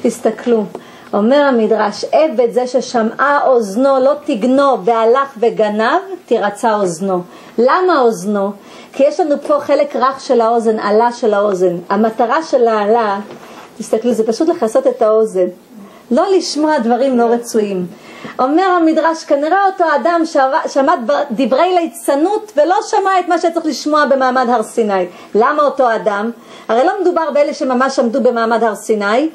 תסתכלו, אומר המדרש, עבד זה ששמעה אוזנו לא תגנוב והלך וגנב, תירצה אוזנו. למה אוזנו? כי יש לנו פה חלק רך של האוזן, עלה של האוזן. המטרה של העלה, תסתכלו, זה פשוט לכסות את האוזן. לא לשמוע דברים לא רצויים. אומר המדרש, כנראה אותו אדם שמע דברי ליצנות ולא שמע את מה שצריך לשמוע במעמד הר סיני. למה אותו אדם? הרי לא מדובר באלה שממש עמדו במעמד הר סיני,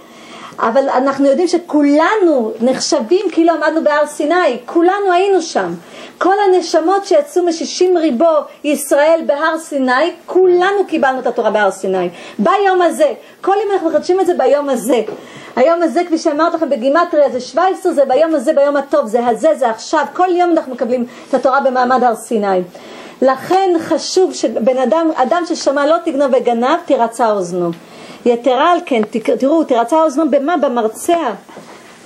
אבל אנחנו יודעים שכולנו נחשבים כאילו עמדנו בהר סיני, כולנו היינו שם. כל הנשמות שיצאו משישים ריבו ישראל בהר סיני, כולנו קיבלנו את התורה בהר סיני. ביום הזה, כל יום אנחנו מחדשים את זה ביום הזה. היום הזה, כפי שאמרתי לכם בגימטריה, זה 17, זה ביום הזה, ביום הטוב, זה הזה, זה עכשיו. כל יום אנחנו מקבלים את התורה במעמד הר סיני. לכן חשוב שבן אדם, אדם ששמע לא תגנוב וגנב, תירצה אוזנו. יתרה על כן, תראו, תירצה אוזנו במה? במרצע.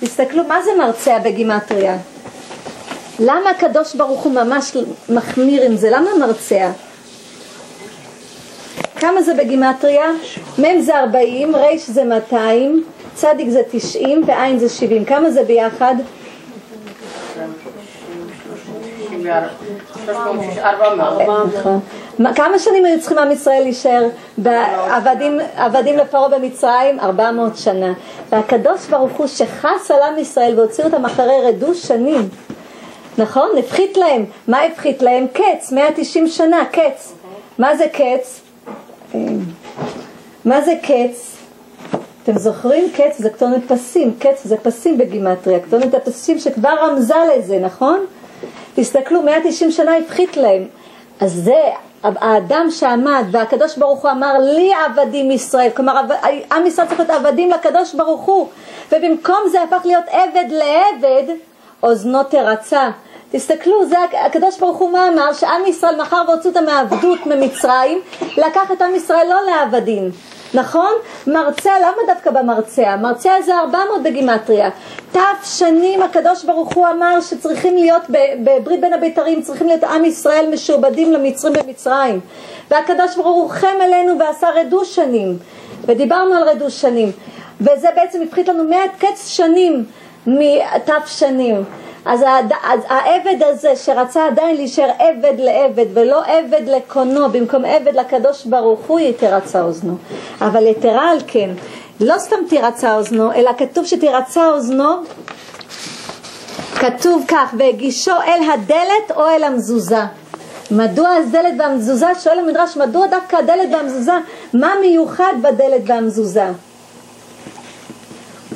תסתכלו, מה זה מרצע בגימטריה? למה הקדוש ברוך הוא ממש מחמיר עם זה? למה מרצע? כמה זה בגימטריה? מ' זה 40, ר' זה 200, צדיק זה 90 ועין זה 70. כמה זה ביחד? 400. נכון. מה- כמה שנים היו צריכים עם ישראל להישאר עבדים לפרעה במצרים? 400 שנה. והקדוש ברוך הוא שחס על עם ישראל והוציא אותם אחרי רדו שנים. נכון? הפחית להם. מה הפחית להם? קץ, 190 שנה, קץ. מה זה קץ? מה זה קץ? אתם זוכרים? קץ זה כתונת פסים, קץ זה פסים בגימטריה, כתונת הפסים שכבר רמזה לזה, נכון? תסתכלו, 190 שנה הפחית להם. אז זה האדם שעמד והקדוש ברוך הוא אמר לי עבדים ישראל, כלומר עם ישראל צריך להיות עבדים לקדוש ברוך הוא ובמקום זה הפך להיות עבד לעבד, אוזנו תרצה. תסתכלו, זה הקדוש ברוך הוא מה אמר? שעם ישראל מאחר והוצאו אותם מעבדות ממצרים, לקח את עם ישראל לא לעבדים. נכון? מרצע, למה דווקא במרצע? מרצע זה 400 בגימטריה. ת' שנים הקדוש ברוך הוא אמר שצריכים להיות בברית בין הבית"רים, צריכים להיות עם ישראל משועבדים למצרים במצרים. והקדוש ברוך הוא חם אלינו ועשה רדו שנים. ודיברנו על רדו שנים. וזה בעצם הפחית לנו מאה קץ שנים מת' שנים. אז העד- אז העבד הזה שרצה עדיין להישאר עבד לעבד ולא עבד לקונו במקום עבד לקדוש ברוך הוא יתרצה אוזנו אבל יתרה על כן לא סתם תירצה אוזנו אלא כתוב שתירצה אוזנו כתוב כך והגישו אל הדלת או אל המזוזה מדוע הדלת והמזוזה? שואל המדרש מדוע דווקא הדלת והמזוזה? מה מיוחד בדלת והמזוזה?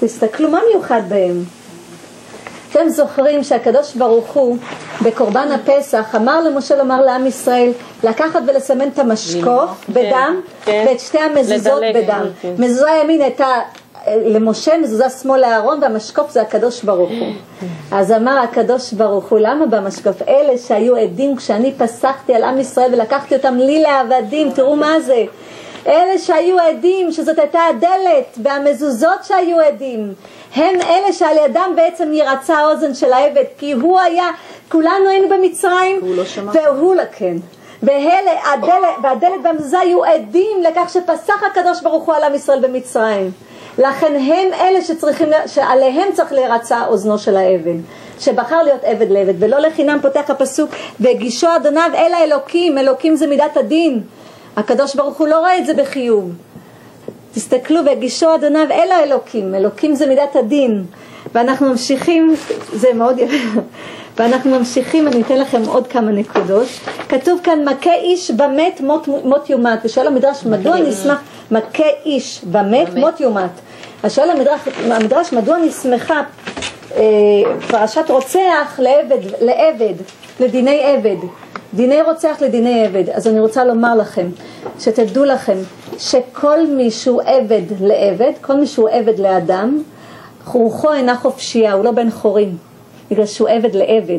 תסתכלו מה מיוחד בהם אתם זוכרים שהקדוש ברוך הוא בקורבן הפסח אמר למשה לומר לעם ישראל לקחת ולסמן את המשקוף בדם כן. ואת שתי המזוזות בדם. כן. מזוזה ימין הייתה אה, למשה, מזוזה שמאל לאהרון והמשקוף זה הקדוש ברוך הוא. אז אמר הקדוש ברוך הוא למה במשקוף? אלה שהיו עדים כשאני פסחתי על עם ישראל ולקחתי אותם לי לעבדים תראו מה זה אלה שהיו עדים, שזאת הייתה הדלת, והמזוזות שהיו עדים, הם אלה שעל ידם בעצם ירצה האוזן של העבד, כי הוא היה, כולנו היינו במצרים, והוא לא שמע. והוא כן. והדלת והמזוזה היו עדים לכך שפסח הקדוש ברוך הוא על עם ישראל במצרים. לכן הם אלה שצריכים, שעליהם צריך להירצה אוזנו של העבד, שבחר להיות עבד לעבד, ולא לחינם פותח הפסוק, והגישו אדוניו אל האלוקים, אלוקים זה מידת הדין. הקדוש ברוך הוא לא רואה את זה בחיוב. תסתכלו והגישו אדוניו אל האלוקים, אלוקים זה מידת הדין. ואנחנו ממשיכים, זה מאוד יפה, ואנחנו ממשיכים, אני אתן לכם עוד כמה נקודות. כתוב כאן מכה איש במת מות, מות יומת, ושואל המדרש מדוע נשמח מכה איש במת מות יומת. אז שואל המדרש, המדרש מדוע נסמכה אה, פרשת רוצח לעבד, לעבד, לדיני עבד. דיני רוצח לדיני עבד. אז אני רוצה לומר לכם, שתדעו לכם, שכל מי שהוא עבד לעבד, כל מי שהוא עבד לאדם, רוחו אינה חופשייה, הוא לא בן חורים, בגלל שהוא עבד לעבד.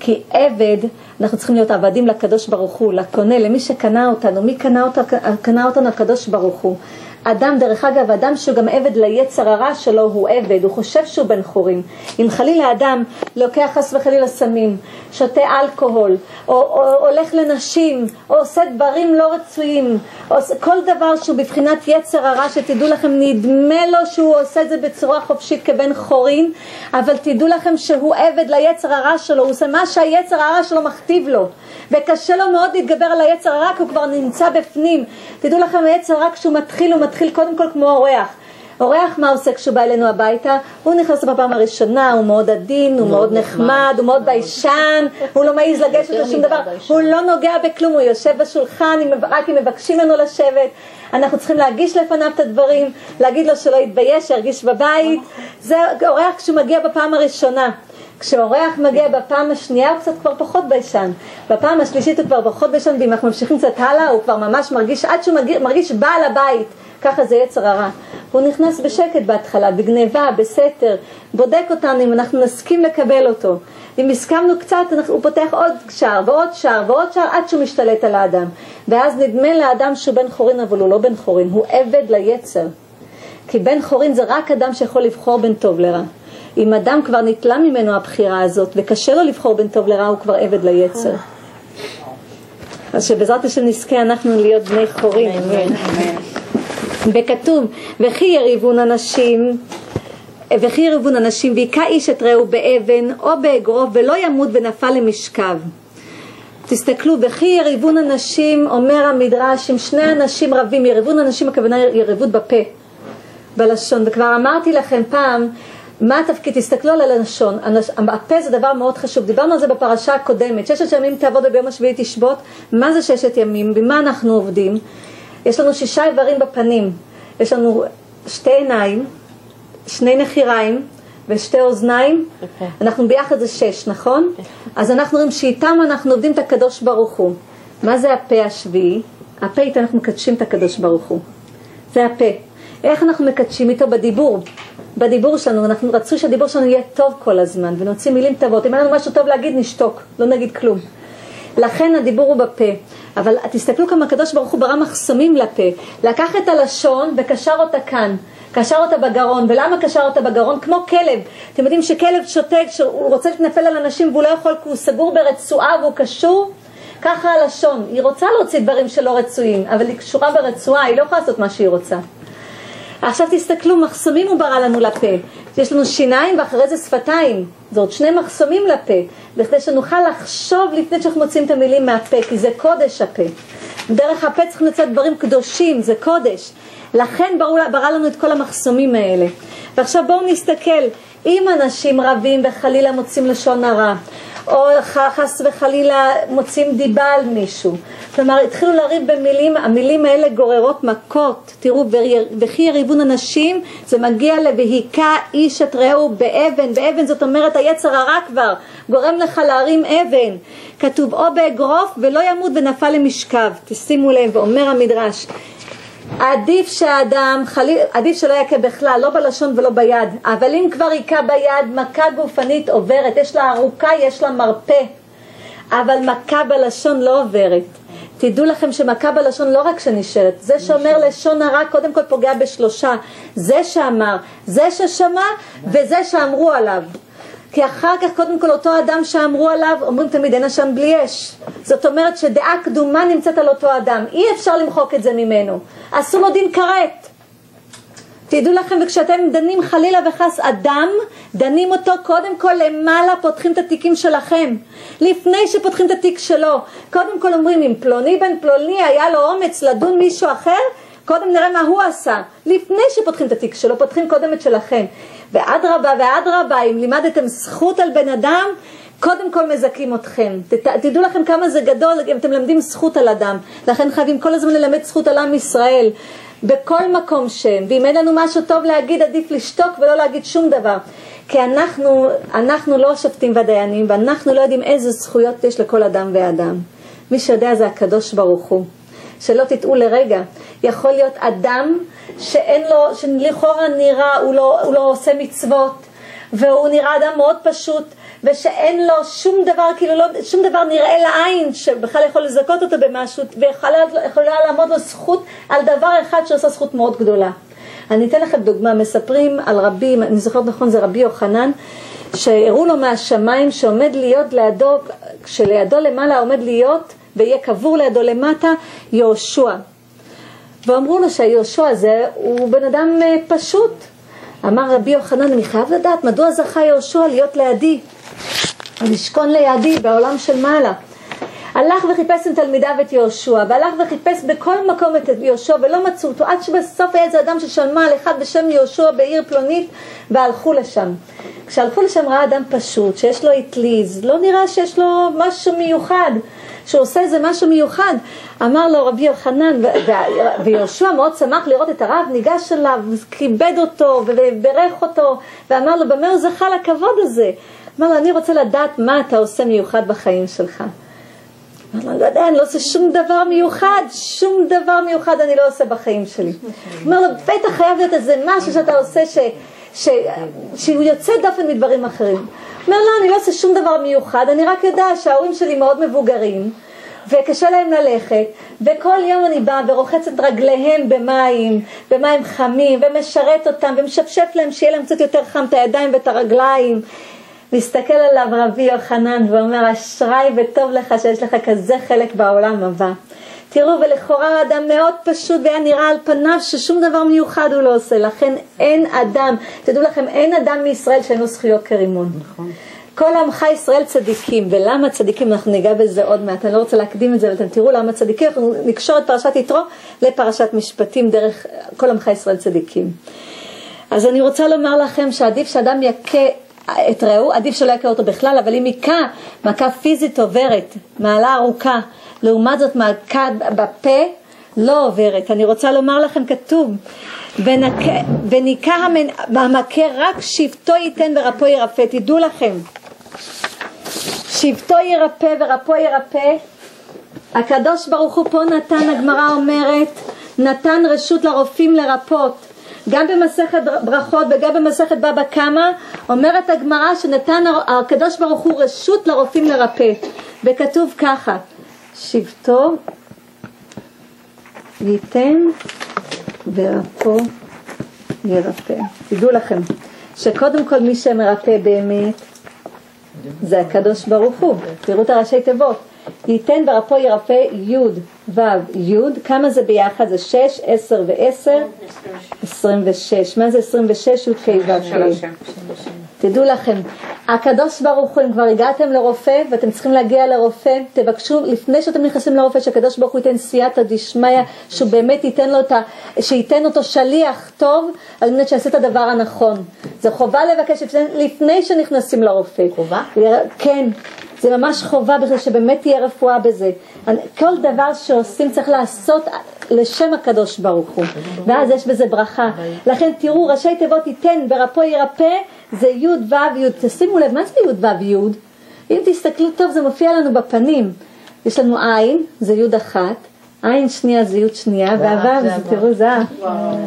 כי עבד, אנחנו צריכים להיות עבדים לקדוש ברוך הוא, לקונה, למי שקנה אותנו. מי קנה, אותה, קנה אותנו? הקדוש ברוך הוא. אדם, דרך אגב, אדם שהוא גם עבד ליצר הרע שלו הוא עבד, הוא חושב שהוא בן חורים. אם חלילה אדם לוקח חס וחלילה סמים, שותה אלכוהול, או, או הולך לנשים, או עושה דברים לא רצויים, או כל דבר שהוא בבחינת יצר הרע, שתדעו לכם, נדמה לו שהוא עושה את זה בצורה חופשית כבן חורין, אבל תדעו לכם שהוא עבד ליצר הרע שלו, הוא עושה מה שהיצר הרע שלו מכתיב לו, וקשה לו מאוד להתגבר על היצר הרע, כי הוא כבר נמצא בפנים. תדעו לכם, היצר הרע כשהוא מתחיל, הוא מתחיל קודם כל כמו אורח. אורח מה עושה כשהוא בא אלינו הביתה? הוא נכנס בפעם הראשונה, הוא מאוד עדין, הוא מאוד נחמד, הוא מאוד ביישן, הוא לא מעז לגשת לשום דבר, הוא לא נוגע בכלום, הוא יושב בשולחן רק אם מבקשים ממנו לשבת, אנחנו צריכים להגיש לפניו את הדברים, להגיד לו שלא יתבייש, שירגיש בבית, זה אורח כשהוא מגיע בפעם הראשונה. כשאורח מגיע בפעם השנייה הוא קצת כבר פחות ביישן, בפעם השלישית הוא כבר פחות ביישן ואם אנחנו ממשיכים קצת הלאה הוא כבר ממש מרגיש, עד שהוא מרגיש בעל הבית, ככה זה יצר הרע. הוא נכנס בשקט בהתחלה, בגניבה, בסתר, בודק אותנו אם אנחנו נסכים לקבל אותו. אם הסכמנו קצת אנחנו, הוא פותח עוד שער ועוד שער ועוד שער עד שהוא משתלט על האדם. ואז נדמה לאדם שהוא בן חורין אבל הוא לא בן חורין, הוא עבד ליצר. כי בן חורין זה רק אדם שיכול לבחור בין טוב לרע. אם אדם כבר נתלה ממנו הבחירה הזאת וקשה לו לבחור בין טוב לרע הוא כבר עבד ליצר. אז שבעזרת השם נזכה אנחנו להיות בני חורין. וכתוב וכי יריבון אנשים וכי יריבון אנשים והיכה איש את רעהו באבן או באגרוף ולא ימות ונפל למשכב. תסתכלו, וכי יריבון אנשים, אומר המדרש, אם שני אנשים רבים, יריבון אנשים הכוונה יריבות בפה, בלשון, וכבר אמרתי לכם פעם, מה התפקיד, תסתכלו על הלשון, הפה זה דבר מאוד חשוב, דיברנו על זה בפרשה הקודמת, ששת ימים תעבוד וביום השביעי תשבות, מה זה ששת ימים, במה אנחנו עובדים? יש לנו שישה איברים בפנים, יש לנו שתי עיניים, שני נחיריים ושתי אוזניים, יפה. אנחנו ביחד זה שש, נכון? אז אנחנו רואים שאיתם אנחנו עובדים את הקדוש ברוך הוא. מה זה הפה השביעי? הפה איתו אנחנו מקדשים את הקדוש ברוך הוא. זה הפה. איך אנחנו מקדשים איתו? בדיבור. בדיבור שלנו, אנחנו רצו שהדיבור שלנו יהיה טוב כל הזמן, ונוציא מילים טובות. אם אין לנו משהו טוב להגיד, נשתוק, לא נגיד כלום. לכן הדיבור הוא בפה. אבל תסתכלו כמה הקדוש ברוך הוא ברא מחסומים לפה. לקח את הלשון וקשר אותה כאן. קשר אותה בגרון, ולמה קשר אותה בגרון? כמו כלב. אתם יודעים שכלב שותק, שהוא רוצה להתנפל על אנשים והוא לא יכול כי הוא סגור ברצועה והוא קשור? ככה הלשון, היא רוצה להוציא דברים שלא רצויים, אבל היא קשורה ברצועה, היא לא יכולה לעשות מה שהיא רוצה. עכשיו תסתכלו, מחסומים הוא ברא לנו לפה. יש לנו שיניים ואחרי זה שפתיים. זה עוד שני מחסומים לפה, בכדי שנוכל לחשוב לפני שאנחנו מוצאים את המילים מהפה, כי זה קודש הפה. דרך הפה צריכים לצאת דברים קדושים, זה קודש. לכן ברא, ברא לנו את כל המחסומים האלה. ועכשיו בואו נסתכל, אם אנשים רבים וחלילה מוצאים לשון הרע, או חס וחלילה מוצאים דיבה על מישהו. כלומר, התחילו לריב במילים, המילים האלה גוררות מכות. תראו, "ויר- וכי יריבון אנשים, זה מגיע ל"והיכה איש את רעהו באבן". באבן זאת אומרת, היצר הרע כבר גורם לך להרים אבן. כתוב, או באגרוף ולא ימות ונפל למשכב. תשימו לב, ואומר המדרש, עדיף שהאדם, חליל, עדיף שלא יכה בכלל, לא בלשון ולא ביד, אבל אם כבר היכה ביד, מכה גופנית עוברת, יש לה ארוכה, יש לה מרפא, אבל מכה בלשון לא עוברת. תדעו לכם שמכה בלשון לא רק שנשארת, זה שאומר לשון הרע קודם כל פוגע בשלושה, זה שאמר, זה ששמע וזה שאמרו עליו. כי אחר כך קודם כל אותו אדם שאמרו עליו, אומרים תמיד אין אשם בלי אש. זאת אומרת שדעה קדומה נמצאת על אותו אדם, אי אפשר למחוק את זה ממנו. עשו לו דין כרת. תדעו לכם, וכשאתם דנים חלילה וחס אדם, דנים אותו קודם כל למעלה, פותחים את התיקים שלכם. לפני שפותחים את התיק שלו, קודם כל אומרים, אם פלוני בן פלוני היה לו אומץ לדון מישהו אחר, קודם נראה מה הוא עשה. לפני שפותחים את התיק שלו, פותחים קודם את שלכם. ואדרבה ואדרבה, אם לימדתם זכות על בן אדם, קודם כל מזכים אתכם. ת, תדעו לכם כמה זה גדול אם אתם למדים זכות על אדם. לכן חייבים כל הזמן ללמד זכות על עם ישראל. בכל מקום שהם, ואם אין לנו משהו טוב להגיד עדיף לשתוק ולא להגיד שום דבר כי אנחנו, אנחנו לא השופטים והדיינים ואנחנו לא יודעים איזה זכויות יש לכל אדם ואדם מי שיודע זה הקדוש ברוך הוא שלא תטעו לרגע יכול להיות אדם שאין לו, שלכאורה נראה, הוא לא, הוא לא עושה מצוות והוא נראה אדם מאוד פשוט ושאין לו שום דבר, כאילו לא, שום דבר נראה לעין שבכלל יכול לזכות אותו במשהו ויכולה לעמוד לו זכות על דבר אחד שעושה זכות מאוד גדולה. אני אתן לכם דוגמה, מספרים על רבי, אני זוכרת נכון זה רבי יוחנן, שהראו לו מהשמיים שעומד להיות לידו, כשלידו למעלה עומד להיות ויהיה קבור לידו למטה יהושע. ואמרו לו שהיהושע הזה הוא בן אדם אה, פשוט. אמר רבי יוחנן, אני חייב לדעת מדוע זכה יהושע להיות לידי, לשכון לידי בעולם של מעלה. הלך וחיפש עם תלמידיו את יהושע, והלך וחיפש בכל מקום את יהושע ולא מצאו אותו, עד שבסוף היה איזה אדם ששמע על אחד בשם יהושע בעיר פלונית, והלכו לשם. כשהלכו לשם ראה אדם פשוט, שיש לו אטליז, לא נראה שיש לו משהו מיוחד. שהוא עושה איזה משהו מיוחד. אמר לו רבי יוחנן, ויהושע מאוד שמח לראות את הרב, ניגש אליו, כיבד אותו וברך אותו, ואמר לו, במה הוא זכה לכבוד הזה? אמר לו, אני רוצה לדעת מה אתה עושה מיוחד בחיים שלך. אמר לו, לא יודע, אני לא עושה שום דבר מיוחד, שום דבר מיוחד אני לא עושה בחיים שלי. אמר לו, בטח חייב להיות איזה משהו שאתה עושה. שהוא יוצא דופן מדברים אחרים. אומר לא, אני לא עושה שום דבר מיוחד, אני רק יודע שההורים שלי מאוד מבוגרים וקשה להם ללכת וכל יום אני באה ורוחצת רגליהם במים, במים חמים ומשרת אותם ומשפשף להם שיהיה להם קצת יותר חם את הידיים ואת הרגליים מסתכל עליו רבי יוחנן ואומר אשראי וטוב לך שיש לך כזה חלק בעולם הבא תראו, ולכאורה אדם מאוד פשוט והיה נראה על פניו ששום דבר מיוחד הוא לא עושה, לכן אין אדם, תדעו לכם, אין אדם מישראל שאין לו זכויות כרימון. נכון. כל עמך ישראל צדיקים, ולמה צדיקים, אנחנו ניגע בזה עוד מעט, אני לא רוצה להקדים את זה, אבל אתם תראו למה צדיקים, אנחנו נקשור את פרשת יתרו לפרשת משפטים דרך כל עמך ישראל צדיקים. אז אני רוצה לומר לכם שעדיף שאדם יכה את רעהו, עדיף שלא יכה אותו בכלל, אבל אם היכה מכה פיזית עוברת, מעלה ארוכה, לעומת זאת מכה בפה לא עוברת. אני רוצה לומר לכם כתוב וניקה המכה רק שבטו ייתן ורפו ירפא, תדעו לכם שבטו ירפא ורפו ירפא הקדוש ברוך הוא פה נתן, הגמרא אומרת, נתן רשות לרופאים לרפות גם במסכת ברכות וגם במסכת בבא קמא אומרת הגמרא שנתן הקדוש ברוך הוא רשות לרופאים לרפא וכתוב ככה שבטו ייתן ורפו ירפא. תדעו לכם שקודם כל מי שמרפא באמת זה הקדוש ברוך הוא. תראו את הראשי תיבות. ייתן ורפו ירפא י' ו' י', כמה זה ביחד? זה 6, 10 ו-10? 26. מה זה 26? י' כ' ו'. תדעו לכם, הקדוש ברוך הוא, אם כבר הגעתם לרופא ואתם צריכים להגיע לרופא, תבקשו לפני שאתם נכנסים לרופא שהקדוש ברוך הוא ייתן סייעתא דשמיא, שהוא באמת ייתן לו את ה... שייתן אותו שליח טוב על מנת שיעשה את הדבר הנכון. זה חובה לבקש לפני, לפני שנכנסים לרופא. חובה? כן. זה ממש חובה בכלל שבאמת תהיה רפואה בזה. כל דבר שעושים צריך לעשות לשם הקדוש ברוך הוא, ואז יש בזה ברכה. לכן תראו, ראשי תיבות ייתן ורפו ירפא, זה י' ו' י'. תשימו לב, מה זה י' ו' י'? אם תסתכלו טוב זה מופיע לנו בפנים. יש לנו עין, זה י' אחת, עין שנייה זה י' שנייה, והו' זה תראו זה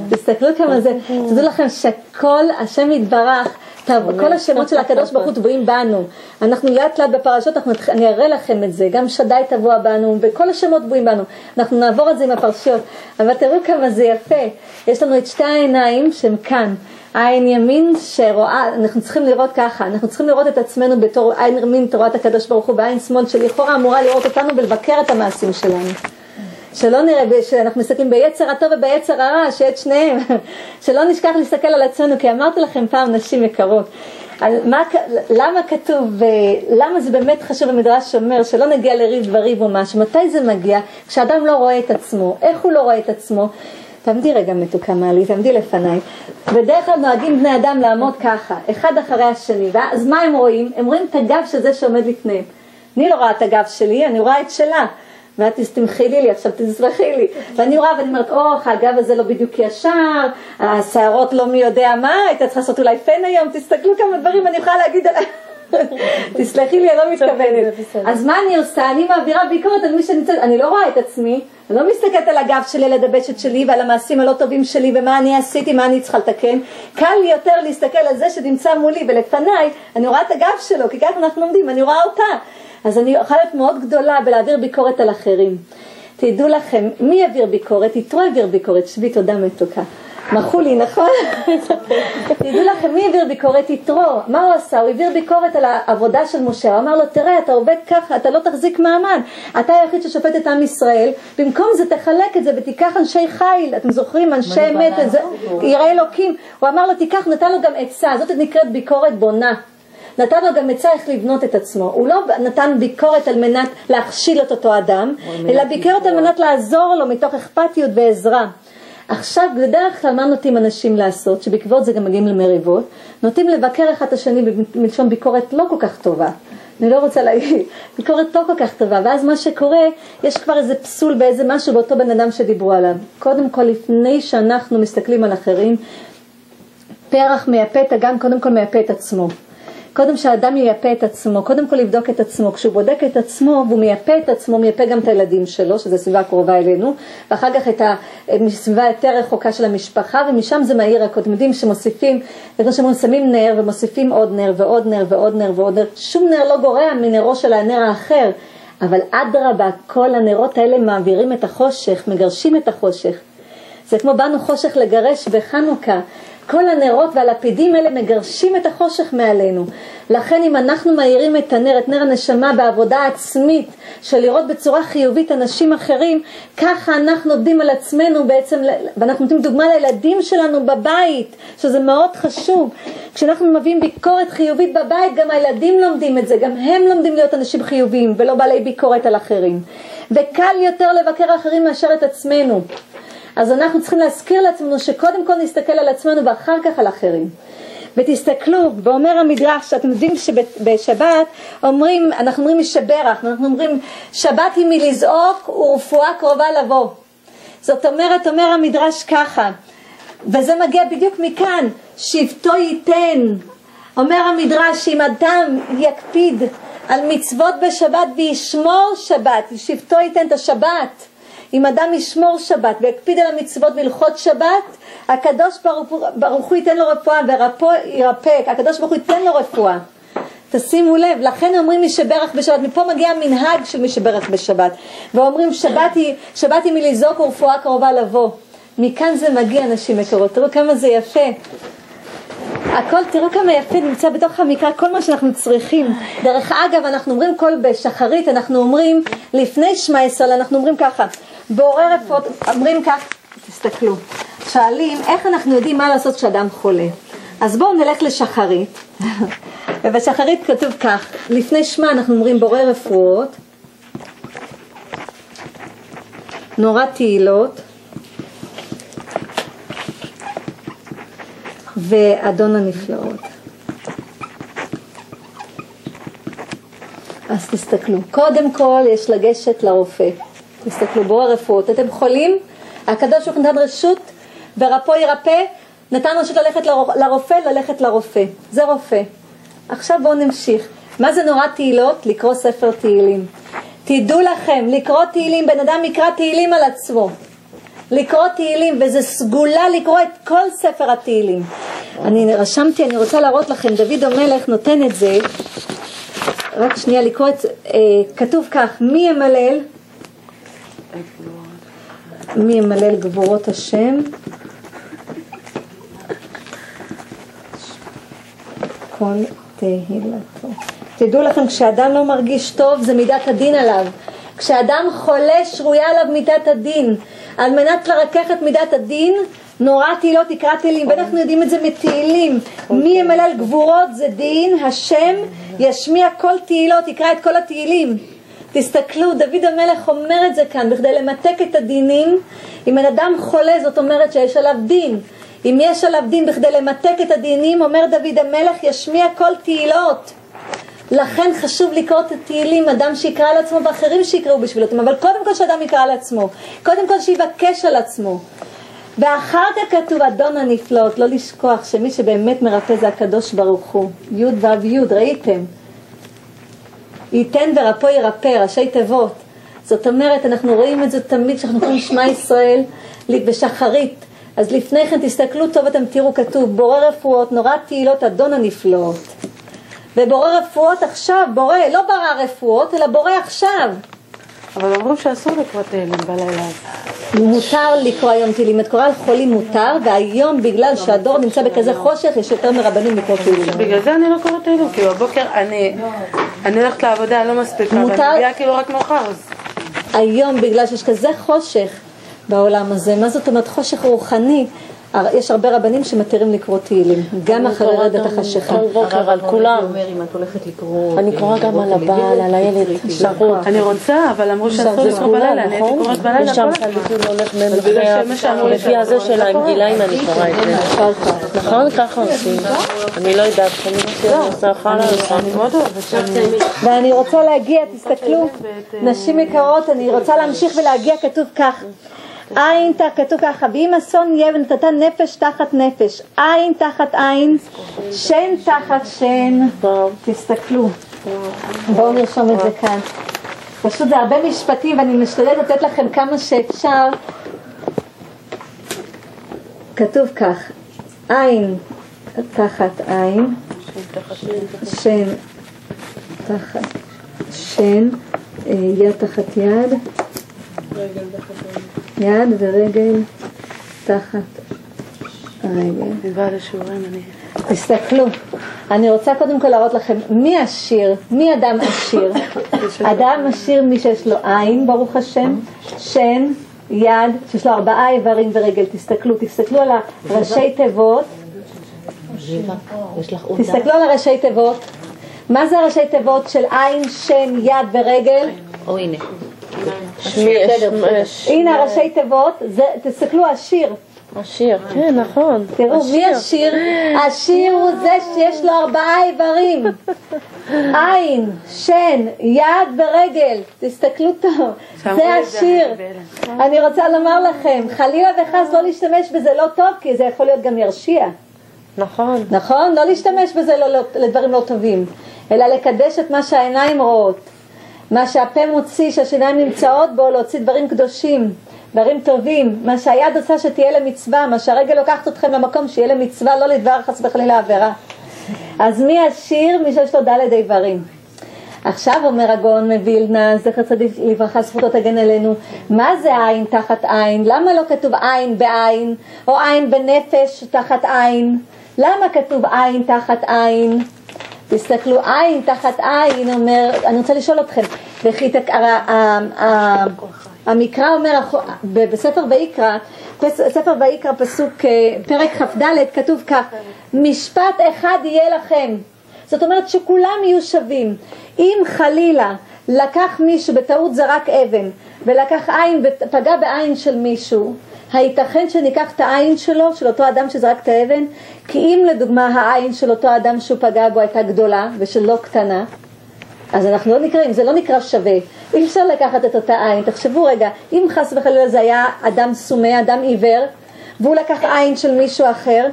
תסתכלו כמה זה, תדעו לכם שכל השם יתברך כל השמות של הקדוש ברוך הוא טבועים בנו. אנחנו לאט לאט בפרשות, אני אראה לכם את זה, גם שדי טבוע בנו, וכל השמות טבועים בנו. אנחנו נעבור את זה עם הפרשיות, אבל תראו כמה זה יפה. יש לנו את שתי העיניים שהן כאן. עין ימין שרואה, אנחנו צריכים לראות ככה, אנחנו צריכים לראות את עצמנו בתור עין ימין תורת הקדוש ברוך הוא, ועין שמאל שלכאורה אמורה לראות אותנו ולבקר את המעשים שלנו. שלא נראה, שאנחנו מסתכלים ביצר הטוב וביצר הרע, שאת שניהם, שלא נשכח להסתכל על עצמנו, כי אמרתי לכם פעם נשים יקרות, על מה, למה כתוב, ולמה זה באמת חשוב במדרש שאומר שלא נגיע לריב וריב או משהו, מתי זה מגיע? כשאדם לא רואה את עצמו, איך הוא לא רואה את עצמו? תעמדי רגע מתוקה מעלי, תעמדי לפניי. בדרך כלל נוהגים בני אדם לעמוד ככה, אחד אחרי השני, ואז מה הם רואים? הם רואים את הגב של זה שעומד לפניהם. אני לא רואה את הגב שלי, אני רואה את שלה. ואת תסתמכי לי, עכשיו תסלחי לי. ואני רואה ואני אומרת, אוח, הגב הזה לא בדיוק ישר, השערות לא מי יודע מה, היית צריכה לעשות אולי פן היום, תסתכלו כמה דברים אני יכולה להגיד עליי. תסלחי לי, אני לא מתכוונת. אז מה אני עושה? אני מעבירה ביקורת על מי שנמצאת, אני לא רואה את עצמי, אני לא מסתכלת על הגב שלי, על הדבשת שלי ועל המעשים הלא טובים שלי ומה אני עשיתי, מה אני צריכה לתקן. קל לי יותר להסתכל על זה שנמצא מולי ולפניי, אני רואה את הגב שלו, כי ככה אנחנו לומדים, אני רואה אותה. אז אני יכולה להיות מאוד גדולה בלהעביר ביקורת על אחרים. תדעו לכם, מי יעביר ביקורת? יתרו יעביר ביקורת, שבי תודה מתוקה. מחו לי, נכון? תדעו לכם, מי העביר ביקורת? יתרו. מה הוא עשה? הוא העביר ביקורת על העבודה של משה. הוא אמר לו, תראה, אתה עובד ככה, אתה לא תחזיק מעמד. אתה היחיד ששופט את עם ישראל. במקום זה תחלק את זה ותיקח אנשי חיל. אתם זוכרים? אנשי אמת, יראי אלוקים. הוא אמר לו, תיקח, נתן לו גם עצה. זאת נקראת ביקורת בונה. נתן לו גם עצה איך לבנות את עצמו. הוא לא נתן ביקורת על מנת להכשיל את אותו אדם, אלא ביקורת על מנת לעזור לו מתוך אכפתיות ועזרה. עכשיו בדרך כלל מה נוטים אנשים לעשות, שבעקבות זה גם מגיעים למריבות, נוטים לבקר אחד את השני מלשון ביקורת לא כל כך טובה. אני לא רוצה להגיד, ביקורת לא כל כך טובה, ואז מה שקורה, יש כבר איזה פסול באיזה משהו באותו בן אדם שדיברו עליו. קודם כל, לפני שאנחנו מסתכלים על אחרים, פרח מייפה את הגן, קודם כל מייפה את עצמו. קודם שהאדם ייפה את עצמו, קודם כל לבדוק את עצמו, כשהוא בודק את עצמו והוא מייפה את עצמו, מייפה גם את הילדים שלו, שזו סביבה קרובה אלינו, ואחר כך את הסביבה יותר רחוקה של המשפחה, ומשם זה מהיר. יודעים שמוסיפים, כמו שאומרים, שמים נר ומוסיפים עוד נר ועוד נר ועוד נר ועוד נר, שום נר לא גורע מנרו של הנר האחר, אבל אדרבה, כל הנרות האלה מעבירים את החושך, מגרשים את החושך. זה כמו באנו חושך לגרש בחנוכה, כל הנרות והלפידים האלה מגרשים את החושך מעלינו. לכן אם אנחנו מאירים את הנר, את נר הנשמה בעבודה עצמית של לראות בצורה חיובית אנשים אחרים, ככה אנחנו עובדים על עצמנו בעצם, ואנחנו נותנים דוגמה לילדים שלנו בבית, שזה מאוד חשוב. כשאנחנו מביאים ביקורת חיובית בבית, גם הילדים לומדים את זה, גם הם לומדים להיות אנשים חיוביים ולא בעלי ביקורת על אחרים. וקל יותר לבקר אחרים מאשר את עצמנו. אז אנחנו צריכים להזכיר לעצמנו שקודם כל נסתכל על עצמנו ואחר כך על אחרים. ותסתכלו, ואומר המדרש, אתם יודעים שבשבת אומרים, אנחנו אומרים משברך, אנחנו אומרים שבת היא מלזעוק ורפואה קרובה לבוא. זאת אומרת, אומר המדרש ככה, וזה מגיע בדיוק מכאן, שבטו ייתן. אומר המדרש שאם אדם יקפיד על מצוות בשבת וישמור שבת, שבטו ייתן את השבת, אם אדם ישמור שבת ויקפיד על המצוות והלכות שבת, הקדוש ברוך הוא ייתן לו רפואה ורפו ירפא, הקדוש ברוך הוא ייתן לו רפואה. תשימו לב, לכן אומרים מי שברך בשבת, מפה מגיע המנהג של מי שברך בשבת, ואומרים שבת היא, שבת היא מלזעוק ורפואה קרובה לבוא. מכאן זה מגיע נשים יקרות, תראו כמה זה יפה. הכל, תראו כמה יפה נמצא בתוך המקרא, כל מה שאנחנו צריכים. דרך אגב, אנחנו אומרים כל בשחרית, אנחנו אומרים, לפני שמע ישראל, אנחנו אומרים ככה, בורא רפואות, אומרים כך, תסתכלו, שואלים איך אנחנו יודעים מה לעשות כשאדם חולה. אז בואו נלך לשחרית, ובשחרית כתוב כך, לפני שמע אנחנו אומרים בורא רפואות, נורא תהילות, ואדון הנפלאות. אז תסתכלו, קודם כל יש לגשת לרופא. תסתכלו, בורא רפואות. אתם חולים? הקדוש ברוך הוא נתן רשות ורפו ירפא, נתן רשות ללכת לרופא, ללכת לרופא. זה רופא. עכשיו בואו נמשיך. מה זה נורא תהילות? לקרוא ספר תהילים. תדעו לכם, לקרוא תהילים, בן אדם יקרא תהילים על עצמו. לקרוא תהילים, וזה סגולה לקרוא את כל ספר התהילים. אני רשמתי, אני רוצה להראות לכם, דוד המלך נותן את זה, רק שנייה לקרוא את, אה, כתוב כך, מי ימלל? מי ימלל גבורות השם? כל תהילתו. תדעו לכם, כשאדם לא מרגיש טוב זה מידת הדין עליו. כשאדם חולה שרויה עליו מידת הדין. על מנת לרכך את מידת הדין, נורא תהילות תקרא תהילים, ואנחנו יודעים את זה מתהילים. מי ימלל גבורות זה דין, השם ישמיע כל תהילות, יקרא את כל התהילים. תסתכלו, דוד המלך אומר את זה כאן, בכדי למתק את הדינים, אם בן אדם חולה זאת אומרת שיש עליו דין. אם יש עליו דין בכדי למתק את הדינים, אומר דוד המלך, ישמיע כל תהילות. לכן חשוב לקרוא את התהילים, אדם שיקרא לעצמו ואחרים שיקראו בשבילו, אבל קודם כל שאדם יקרא לעצמו, קודם כל שיבקש על עצמו. ואחר כך כתוב אדון הנפלאות, לא לשכוח שמי שבאמת מרפא זה הקדוש ברוך הוא, י' ו' י', ראיתם? ייתן ורפו ירפא, ראשי תיבות. זאת אומרת, אנחנו רואים את זה תמיד כשאנחנו קוראים שמע ישראל בשחרית. אז לפני כן תסתכלו טוב, אתם תראו, כתוב בורא רפואות, נורא תהילות אדון הנפלאות. ובורא רפואות עכשיו, בורא, לא ברא רפואות, אלא בורא עכשיו. אבל אמרו שאסור לקרוא תהילים בלילה. מותר לקרוא היום תהילים, את קוראה על חולים מותר, והיום בגלל שהדור נמצא בכזה חושך, יש יותר מרבנים לקרוא תהילים. בגלל זה אני לא קוראת תהילים, כי בבוקר אני אני הולכת לעבודה, אני לא מספיקה, ואני מגיעה כאילו רק מאוחר. היום בגלל שיש כזה חושך בעולם הזה, מה זאת אומרת חושך רוחני, יש הרבה רבנים שמתירים לקרוא תהילים, גם אחרי רדת החשיכה. על כולם. אומר אם את הולכת לקרוא... אני קוראה גם על הבעל, על הילד, שרות. אני רוצה, אבל אמרו שאסור זה לקרוא בלילה, אני הייתי נכון? קוראת בלילה ושם כל הזמן. לפי הזה של הגילאים אני קוראה את זה. נכון? ככה עושים. אני לא יודעת, אני עושה מאוד אוהבת שאני... ואני רוצה להגיע, תסתכלו, נשים יקרות, אני רוצה להמשיך ולהגיע, כתוב כך. עין, ת- כתוב ככה, ואם אסון יהיה ונתת נפש תחת נפש, עין תחת עין, שן תחת שן, תסתכלו, בואו נרשום את זה כאן. פשוט זה הרבה משפטים ואני משתדלת לתת לכם כמה שאפשר. כתוב כך, עין תחת עין, שן תחת שן, אה, יד תחת יד, ורגל תחת רגל. אני באה לשיעורים, אני... תסתכלו, אני רוצה קודם כל להראות לכם מי עשיר, מי אדם עשיר. אדם עשיר מי שיש לו עין, ברוך השם, שן, יד, שיש לו ארבעה איברים ורגל. תסתכלו, תסתכלו על הראשי תיבות, תסתכלו על הראשי תיבות. מה זה הראשי תיבות של עין, שן, יד ורגל? או הנה. הנה הראשי תיבות, זה- תסתכלו עשיר. השיר. כן, נכון. תראו, מי עשיר? עשיר הוא זה שיש לו ארבעה איברים. עין, שן, יד ורגל. תסתכלו טוב, זה. אני בהלם. אני רוצה לומר לכם, חלילה וחס לא להשתמש בזה לא טוב, כי זה יכול להיות גם ירשיע. נכון. נכון? לא להשתמש בזה לא, לא, לדברים לא טובים, אלא לקדש את מה שהעיניים רואות. מה שהפה מוציא, שהשיניים נמצאות בו, להוציא דברים קדושים, דברים טובים. מה שהיד עושה שתהיה למצווה, מה שהרגל לוקחת אתכם למקום שיהיה למצווה, לא לדבר חס וחלילה עבירה. אז מי עשיר? מי שיש לו דלת איברים. עכשיו אומר הגאון מווילנה, זכר צדיק לברכה, זכותו תגן עלינו, מה זה עין תחת עין? למה לא כתוב עין בעין, או עין בנפש תחת עין? למה כתוב עין תחת עין? תסתכלו, עין תחת עין אומר, אני רוצה לשאול אתכם, וכי תק- המקרא אומר, בספר ויקרא, ספר ויקרא פסוק, אה, פרק כ"ד, כתוב כך, משפט אחד יהיה לכם. זאת אומרת שכולם יהיו שווים. אם חלילה לקח מישהו בטעות זרק אבן ולקח עין ופגע בעין של מישהו, הייתכן שניקח את העין שלו, של אותו אדם שזרק את האבן? כי אם לדוגמה העין של אותו אדם שהוא פגע בו הייתה גדולה ושלא קטנה, אז אנחנו לא נקראים, זה לא נקרא שווה. אי אפשר לקחת את אותה עין. תחשבו רגע, אם חס וחלילה זה היה אדם סומא, אדם עיוור, והוא לקח עין של מישהו אחר,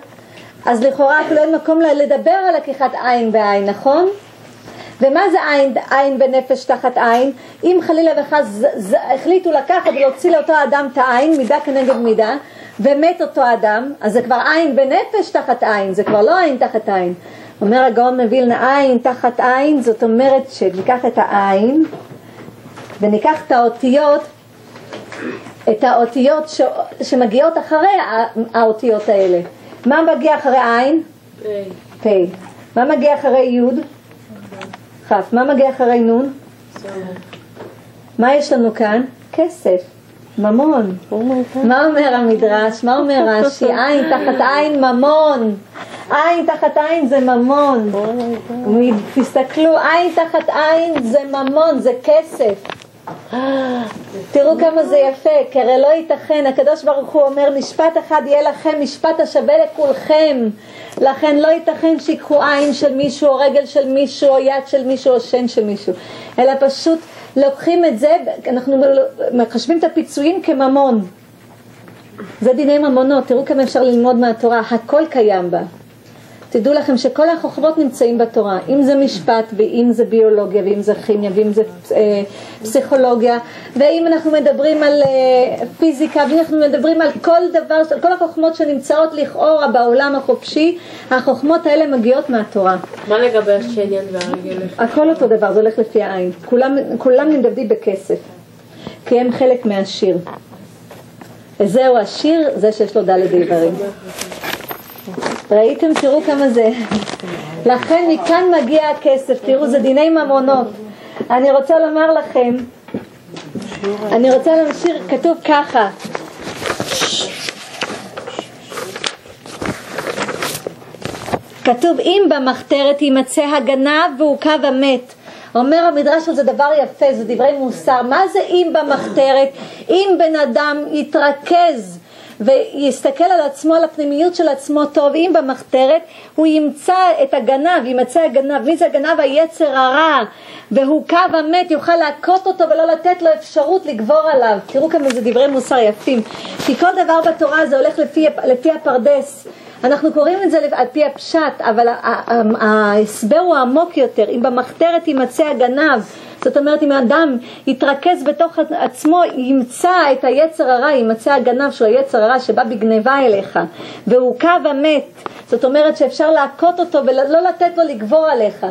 אז לכאורה אפילו אין מקום לדבר על לקיחת עין בעין, נכון? ומה זה עין, עין בנפש תחת עין? אם חלילה וחס החליטו לקחת ולהוציא לאותו אדם את העין, מידה כנגד מידה, ומת אותו אדם, אז זה כבר עין בנפש תחת עין, זה כבר לא עין תחת עין. אומר הגאון מווילנה, עין תחת עין, זאת אומרת שניקח את העין וניקח את האותיות, את האותיות ש... שמגיעות אחרי האותיות האלה. מה מגיע אחרי עין? פ'. מה מגיע אחרי י'? כ'. מה מגיע אחרי נ'? מה יש לנו כאן? כסף, ממון. מה אומר המדרש? מה אומר רש"י? עין תחת עין ממון. עין תחת עין זה ממון. תסתכלו, עין תחת עין זה ממון, זה כסף. תראו כמה זה יפה, כי הרי לא ייתכן, הקדוש ברוך הוא אומר משפט אחד יהיה לכם, משפט השווה לכולכם. לכן לא ייתכן שיקחו עין של מישהו או רגל של מישהו או יד של מישהו או שן של מישהו. אלא פשוט לוקחים את זה, אנחנו מחשבים את הפיצויים כממון. זה דיני ממונות, תראו כמה אפשר ללמוד מהתורה, הכל קיים בה תדעו לכם שכל החוכמות נמצאים בתורה, אם זה משפט ואם זה ביולוגיה ואם זה כימיה ואם זה אה, פסיכולוגיה ואם אנחנו מדברים על אה, פיזיקה ואם אנחנו מדברים על כל דבר, על כל החוכמות שנמצאות לכאורה בעולם החופשי, החוכמות האלה מגיעות מהתורה. מה לגבי השניין והרגל? הכל אותו דבר, זה הולך לפי העין. כולם, כולם נמדדים בכסף, כי הם חלק מהשיר. וזהו השיר, זה שיש לו דלת איברים. ראיתם? תראו כמה זה. לכן מכאן מגיע הכסף, תראו זה דיני ממונות. אני רוצה לומר לכם, אני רוצה להמשיך, כתוב ככה, כתוב אם במחתרת יימצא הגנב והוכב המת אומר המדרש הזה דבר יפה, זה דברי מוסר. מה זה אם במחתרת? אם בן אדם יתרכז ויסתכל על עצמו, על הפנימיות של עצמו טוב, אם במחתרת הוא ימצא את הגנב, ימצא הגנב, מי זה הגנב? היצר הרע, והוא קו המת, יוכל להכות אותו ולא לתת לו אפשרות לגבור עליו. תראו כמה זה דברי מוסר יפים. כי כל דבר בתורה זה הולך לפי, לפי הפרדס. אנחנו קוראים את זה על פי הפשט, אבל ההסבר הוא עמוק יותר. אם במחתרת יימצא הגנב, זאת אומרת אם האדם יתרכז בתוך עצמו, ימצא את היצר הרע, יימצא הגנב של היצר הרע שבא בגניבה אליך, והוא קו המת, זאת אומרת שאפשר להכות אותו ולא לתת לו לגבור עליך.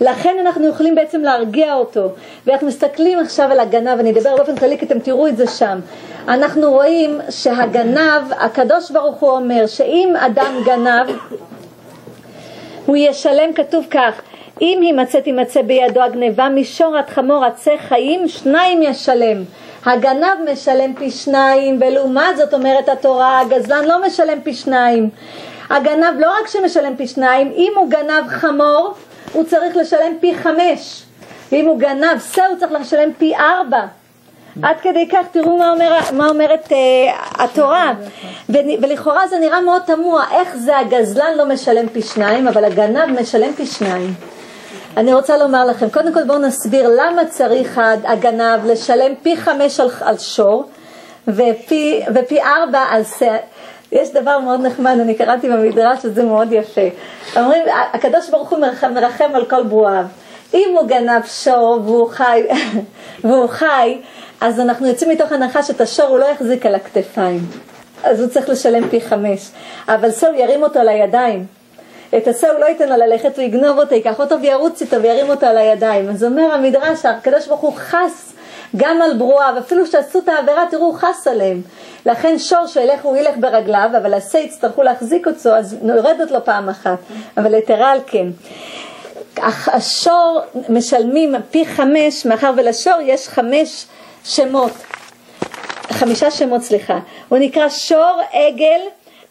לכן אנחנו יכולים בעצם להרגיע אותו. ואנחנו מסתכלים עכשיו על הגנב, אני אדבר באופן כללי כי אתם תראו את זה שם. אנחנו רואים שהגנב, הקדוש ברוך הוא אומר שאם אדם גנב, הוא ישלם, כתוב כך, אם הימצא תימצא בידו הגניבה משור עד חמור עצי חיים, שניים ישלם. הגנב משלם פי שניים, ולעומת זאת אומרת התורה, הגזלן לא משלם פי שניים. הגנב לא רק שמשלם פי שניים, אם הוא גנב חמור, הוא צריך לשלם פי חמש, ואם הוא גנב שא הוא צריך לשלם פי ארבע. עד כדי כך תראו מה, אומר, מה אומרת uh, התורה. ולכאורה זה נראה מאוד תמוה איך זה הגזלן לא משלם פי שניים אבל הגנב משלם פי שניים. אני רוצה לומר לכם קודם כל בואו נסביר למה צריך הגנב לשלם פי חמש על, על שור ופי, ופי ארבע על שא יש דבר מאוד נחמד, אני קראתי במדרש שזה מאוד יפה. אומרים, הקדוש ברוך הוא מרחם, על כל ברואיו. אם הוא גנב שור והוא חי, והוא חי, אז אנחנו יוצאים מתוך הנחה שאת השור הוא לא יחזיק על הכתפיים. אז הוא צריך לשלם פי חמש. אבל שור ירים אותו על הידיים. את הוא לא ייתן לו ללכת, הוא יגנוב אותו, ייקח אותו וירוץ איתו וירים אותו על הידיים. אז אומר המדרש, הקדוש ברוך הוא חס גם על ברואיו, אפילו שעשו את העבירה, תראו, חס עליהם. לכן שור שילך הוא ילך ברגליו, אבל השה יצטרכו להחזיק אותו, אז נורדת לו פעם אחת, אבל יתרה על כן. השור משלמים פי חמש, מאחר ולשור יש חמש שמות, חמישה שמות סליחה, הוא נקרא שור, עגל,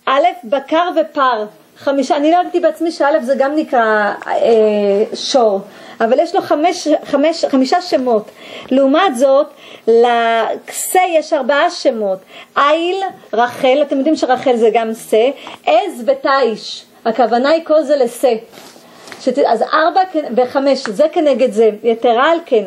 א', בקר ופר, חמישה, אני לא ידעתי בעצמי שא' זה גם נקרא אה, שור, אבל יש לו חמש, חמש, חמישה שמות. לעומת זאת, לכסה יש ארבעה שמות. איל, רחל, אתם יודעים שרחל זה גם שא, עז ותיש. הכוונה היא כל זה לשא. שת... אז ארבע וחמש, זה כנגד זה. יתרה על כן,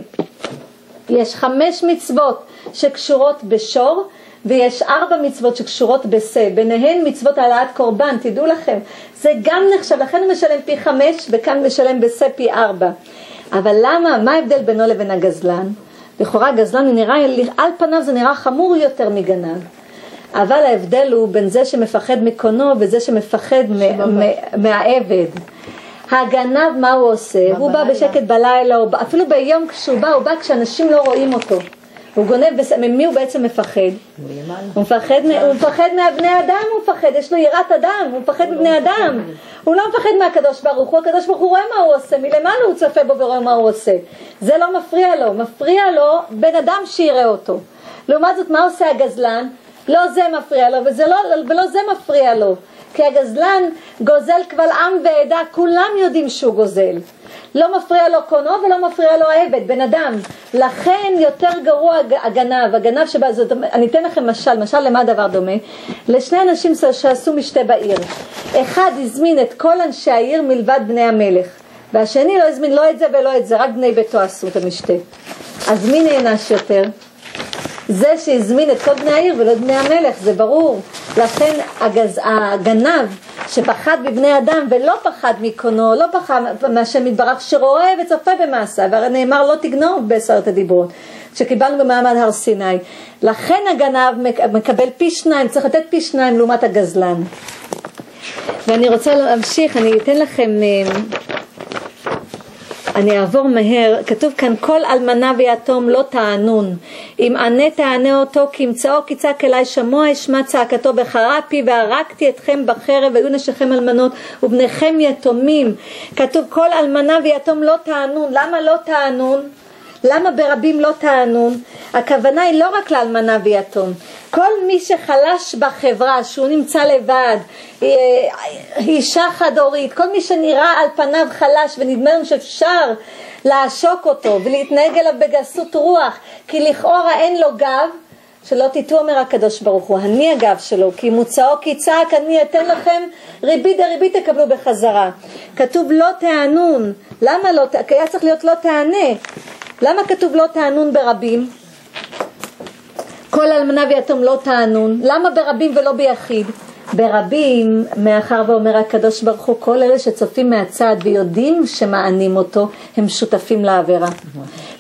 יש חמש מצוות שקשורות בשור, ויש ארבע מצוות שקשורות בשא, ביניהן מצוות העלאת קורבן, תדעו לכם, זה גם נחשב, לכן הוא משלם פי חמש וכאן משלם בשא פי ארבע. אבל למה, מה ההבדל בינו לבין הגזלן? לכאורה גזלן הוא נראה, על פניו זה נראה חמור יותר מגנב. אבל ההבדל הוא בין זה שמפחד מקונו וזה שמפחד מהעבד. הגנב מה הוא עושה? הוא בא בשקט בלילה, אפילו ביום כשהוא בא, הוא בא כשאנשים לא רואים אותו. הוא גונב, ממי הוא בעצם מפחד? הוא מפחד, הוא מפחד מהבני אדם, הוא מפחד, יש לו יראת אדם, הוא מפחד מבני אדם. הוא לא מפחד מהקדוש ברוך הוא, הקדוש ברוך הוא רואה מה הוא עושה, מלמעלה הוא צופה בו ורואה מה הוא עושה. זה לא מפריע לו, מפריע לו בן אדם שיראה אותו. לעומת זאת, מה עושה הגזלן? לא זה מפריע לו וזה לא, ולא זה מפריע לו. כי הגזלן גוזל קבל עם ועדה, כולם יודעים שהוא גוזל. לא מפריע לו קונו ולא מפריע לו העבד, בן אדם. לכן יותר גרוע הגנב, הגנב שבא, זאת, אני אתן לכם משל, משל למה הדבר דומה? לשני אנשים שעשו משתה בעיר. אחד הזמין את כל אנשי העיר מלבד בני המלך, והשני לא הזמין לא את זה ולא את זה, רק בני ביתו עשו את המשתה. אז מי נענש יותר? זה שהזמין את כל בני העיר ולא את בני המלך, זה ברור. לכן הגז, הגנב שפחד בבני אדם ולא פחד מקונו, לא פחד מהשם יתברך שרואה וצופה במעשה, והרי נאמר לא תגנוב בעשרת הדיברות, שקיבלנו במעמד הר סיני. לכן הגנב מקבל פי שניים, צריך לתת פי שניים לעומת הגזלן. ואני רוצה להמשיך, אני אתן לכם אה, אני אעבור מהר, כתוב כאן כל אלמנה ויתום לא תענון, אם ענה תענה אותו כי ימצאו כי צעק אלי שמוע אשמע צעקתו בחרה פי והרגתי אתכם בחרב והיו נשיכם אלמנות ובניכם יתומים, כתוב כל אלמנה ויתום לא תענון, למה לא תענון? למה ברבים לא תענון? הכוונה היא לא רק לאלמנה ויתום, כל מי שחלש בחברה, שהוא נמצא לבד, אישה חד הורית, כל מי שנראה על פניו חלש ונדמה לנו שאפשר לעשוק אותו ולהתנהג אליו בגסות רוח, כי לכאורה אין לו גב, שלא תטעו אומר הקדוש ברוך הוא, אני הגב שלו, כי מוצאו כי צעק אני אתן לכם ריבית דריבית תקבלו בחזרה. כתוב לא תענון, למה לא, היה צריך להיות לא תענה, למה כתוב לא תענון ברבים? כל אלמנה ויתום לא תענון, למה ברבים ולא ביחיד? ברבים, מאחר ואומר הקדוש ברוך הוא, כל אלה שצופים מהצד ויודעים שמענים אותו, הם שותפים לעבירה.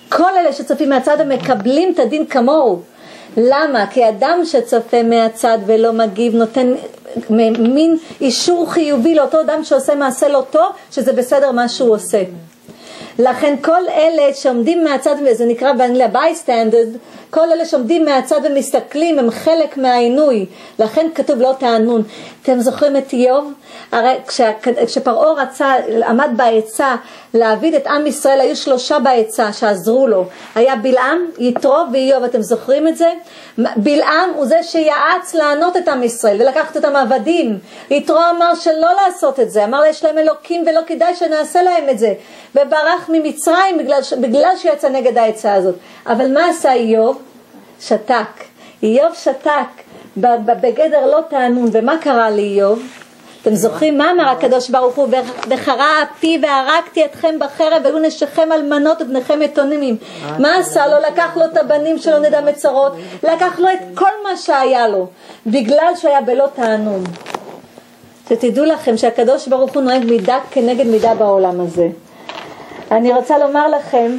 כל אלה שצופים מהצד הם מקבלים את הדין כמוהו. למה? כי אדם שצופה מהצד ולא מגיב נותן מין אישור חיובי לאותו אדם שעושה מעשה לא טוב, שזה בסדר מה שהוא עושה. לכן כל אלה שעומדים מהצד, וזה נקרא באנגליה bystander, כל אלה שעומדים מהצד ומסתכלים הם חלק מהעינוי, לכן כתוב לא תענון. אתם זוכרים את איוב? הרי כשפרעה רצה, עמד בעצה להעביד את עם ישראל, היו שלושה בעצה שעזרו לו. היה בלעם, יתרו ואיוב, אתם זוכרים את זה? בלעם הוא זה שיעץ לענות את עם ישראל ולקחת אותם עבדים. יתרו אמר שלא לעשות את זה, אמר יש להם אלוקים ולא כדאי שנעשה להם את זה. וברח ממצרים בגלל, בגלל שיצא נגד העצה הזאת. אבל מה עשה איוב? שתק. איוב שתק בגדר לא תענון, ומה קרה לאיוב? אתם זוכרים מה אמר הקדוש ברוך הוא וחרה אפי והרגתי אתכם בחרב והיו נשיכם אלמנות ובניכם יתומים מה עשה לו? לקח לו את הבנים שלו נדע מצרות לקח לו את כל מה שהיה לו בגלל שהיה בלא תענון שתדעו לכם שהקדוש ברוך הוא נוהג מידה כנגד מידה בעולם הזה אני רוצה לומר לכם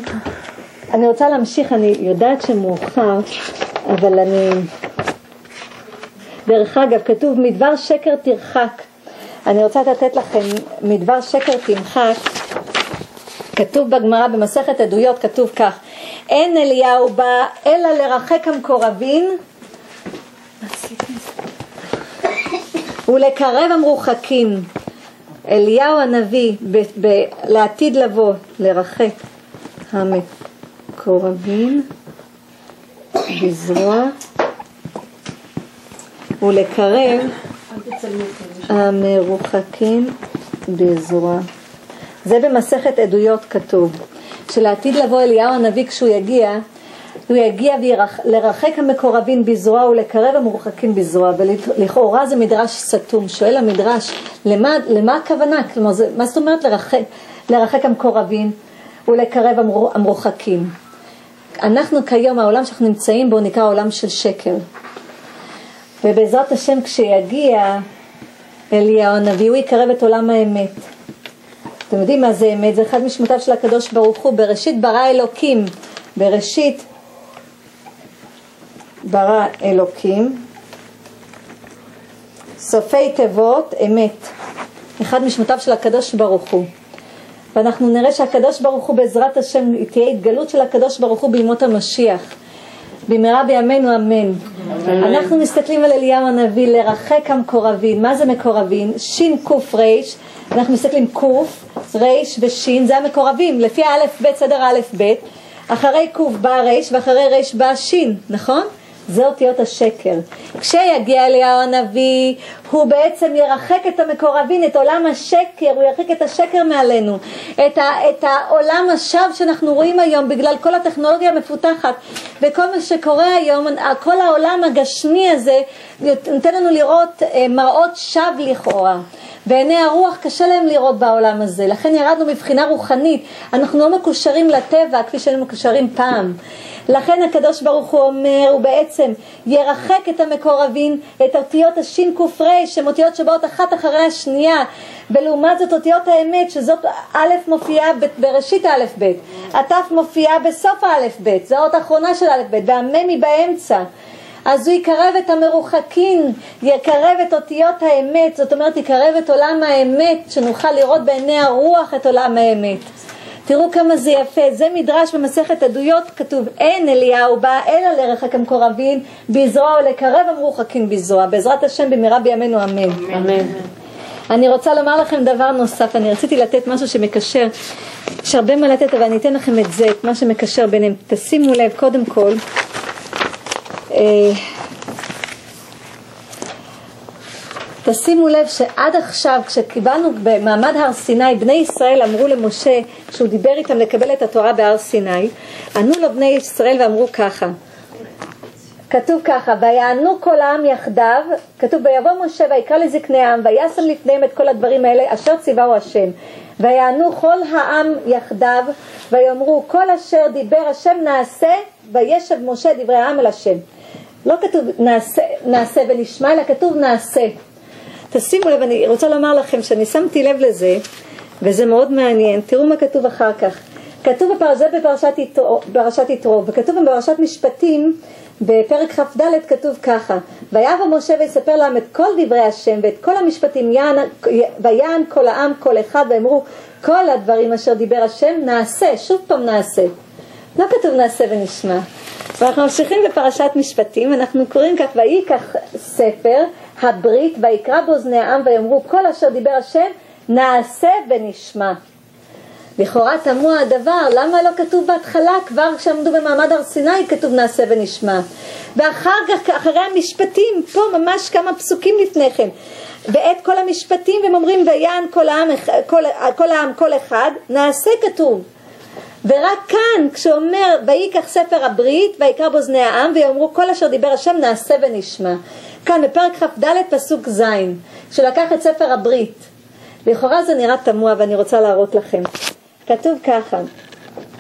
אני רוצה להמשיך, אני יודעת שמאוחר, אבל אני... דרך אגב, כתוב מדבר שקר תרחק. אני רוצה לתת לכם מדבר שקר תמחק. כתוב בגמרא במסכת עדויות, כתוב כך: אין אליהו בא אלא לרחק המקורבים ולקרב המרוחקים. אליהו הנביא ב- ב- לעתיד לבוא, לרחק המקורבים בזרוע ולקרב המרוחקים בזרוע. זה במסכת עדויות כתוב, שלעתיד לבוא אליהו הנביא כשהוא יגיע, הוא יגיע לרחק המקורבים בזרוע ולקרב המורחקים בזרוע, ולכאורה זה מדרש סתום. שואל המדרש, למה, למה הכוונה? כלומר, זה, מה זאת אומרת לרחק, לרחק המקורבים ולקרב המור, המורחקים? אנחנו כיום, העולם שאנחנו נמצאים בו נקרא עולם של שקר. ובעזרת השם כשיגיע אליהו הנביא, הוא יקרב את עולם האמת. אתם יודעים מה זה אמת? זה אחד משמותיו של הקדוש ברוך הוא. בראשית ברא אלוקים. בראשית ברא אלוקים. סופי תיבות אמת. אחד משמותיו של הקדוש ברוך הוא. ואנחנו נראה שהקדוש ברוך הוא בעזרת השם תהיה התגלות של הקדוש ברוך הוא בימות המשיח. במהרה בימינו אמן. אנחנו מסתכלים על אליהו הנביא לרחק המקורבים. מה זה מקורבים? שין קוף ריש. אנחנו מסתכלים קוף, ריש ושין, זה המקורבים, לפי האלף בית, סדר האלף בית. אחרי קוף בא ריש ואחרי ריש בא שין, נכון? זה אותיות השקר. כשיגיע אליהו הנביא, הוא בעצם ירחק את המקורבים, את עולם השקר, הוא ירחיק את השקר מעלינו, את, ה, את העולם השווא שאנחנו רואים היום בגלל כל הטכנולוגיה המפותחת וכל מה שקורה היום, כל העולם הגשמי הזה נותן לנו לראות אה, מראות שווא לכאורה. בעיני הרוח קשה להם לראות בעולם הזה, לכן ירדנו מבחינה רוחנית, אנחנו לא מקושרים לטבע כפי שהיינו מקושרים פעם. לכן הקדוש ברוך הוא אומר, הוא בעצם ירחק את המקורבים, את אותיות השק"ר, שהן אותיות שבאות אחת אחרי השנייה, ולעומת זאת אותיות האמת, שזאת א' מופיעה בראשית א' ב', הת' מופיעה בסוף א' ב', זו האות האחרונה של א' ב', והמ' היא באמצע. אז הוא יקרב את המרוחקים, יקרב את אותיות האמת, זאת אומרת יקרב את עולם האמת, שנוכל לראות בעיני הרוח את עולם האמת. תראו כמה זה יפה, זה מדרש במסכת עדויות, כתוב אין אליהו בא אלא לרחק המקורבים בזרוע ולקרב המרוחקים בזרוע, בעזרת השם במהרה בימינו אמן. אמן. אני רוצה לומר לכם דבר נוסף, אני רציתי לתת משהו שמקשר, יש הרבה מה לתת אבל אני אתן לכם את זה, את מה שמקשר ביניהם, תשימו לב קודם כל, אה, תשימו לב שעד עכשיו כשקיבלנו במעמד הר סיני בני ישראל אמרו למשה כשהוא דיבר איתם לקבל את התורה בהר סיני ענו לו בני ישראל ואמרו ככה. כתוב ככה ויענו כל העם יחדיו כתוב ויבוא משה ויקרא לזקני העם וישם לפניהם את כל הדברים האלה אשר ציווהו השם ויענו כל העם יחדיו ויאמרו כל אשר דיבר השם נעשה וישב משה דברי העם אל השם לא כתוב נעשה, נעשה ונשמע אלא כתוב נעשה תשימו לב, אני רוצה לומר לכם שאני שמתי לב לזה, וזה מאוד מעניין, תראו מה כתוב אחר כך. כתוב בפר... זה בפרשת יתרו, בפרשת יתרו, וכתוב בפרשת משפטים, בפרק כ"ד כתוב ככה, ויבוא משה ויספר להם את כל דברי השם ואת כל המשפטים, ויען כל העם כל אחד ואמרו כל הדברים אשר דיבר השם נעשה, שוב פעם נעשה. לא כתוב נעשה ונשמע. ואנחנו ממשיכים בפרשת משפטים, אנחנו קוראים כך, וייקח ספר הברית ויקרא באוזני העם ויאמרו כל אשר דיבר השם נעשה ונשמע. לכאורה תמוה הדבר, למה לא כתוב בהתחלה, כבר כשעמדו במעמד הר סיני כתוב נעשה ונשמע. ואחר כך, אחרי המשפטים, פה ממש כמה פסוקים לפני כן, ואת כל המשפטים הם אומרים ויען כל העם, כל, כל העם כל אחד, נעשה כתוב. ורק כאן כשאומר וייקח ספר הברית ויקרא באוזני העם ויאמרו כל אשר דיבר השם נעשה ונשמע כאן בפרק כ"ד פסוק ז', שלקח את ספר הברית. לכאורה זה נראה תמוה ואני רוצה להראות לכם. כתוב ככה,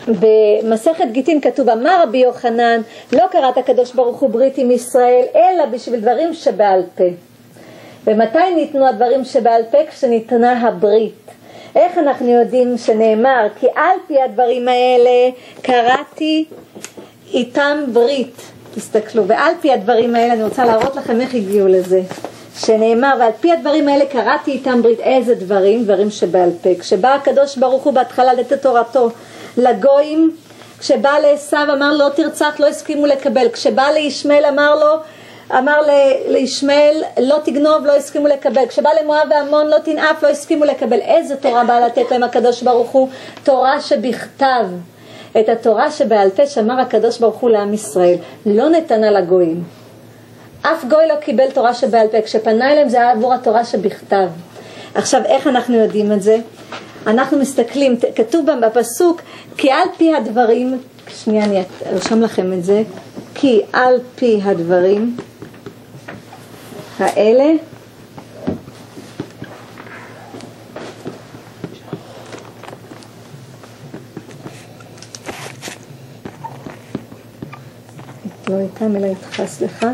במסכת גיטין כתוב אמר רבי יוחנן לא קראת הקדוש ברוך הוא ברית עם ישראל אלא בשביל דברים שבעל פה. ומתי ניתנו הדברים שבעל פה? כשניתנה הברית. איך אנחנו יודעים שנאמר כי על פי הדברים האלה קראתי איתם ברית תסתכלו, ועל פי הדברים האלה אני רוצה להראות לכם איך הגיעו לזה. שנאמר, ועל פי הדברים האלה קראתי איתם ברית, איזה דברים? דברים שבעל פה. כשבא הקדוש ברוך הוא בהתחלה לתת תורתו לגויים, כשבא לעשו אמר לו לא תרצח, לא הסכימו לקבל. כשבא לישמעאל אמר לו, אמר לישמעאל לא תגנוב, לא הסכימו לקבל. כשבא למואב ועמון לא תנאף, לא הסכימו לקבל. איזה תורה בא לתת להם הקדוש ברוך הוא? תורה שבכתב. את התורה שבעל פה שמר הקדוש ברוך הוא לעם ישראל, לא נתנה לגויים. אף גוי לא קיבל תורה שבעל פה, כשפנה אליהם זה היה עבור התורה שבכתב. עכשיו, איך אנחנו יודעים את זה? אנחנו מסתכלים, כתוב בפסוק, כי על פי הדברים, שנייה אני ארשום לכם את זה, כי על פי הדברים האלה לא איתם אלא איתך, סליחה.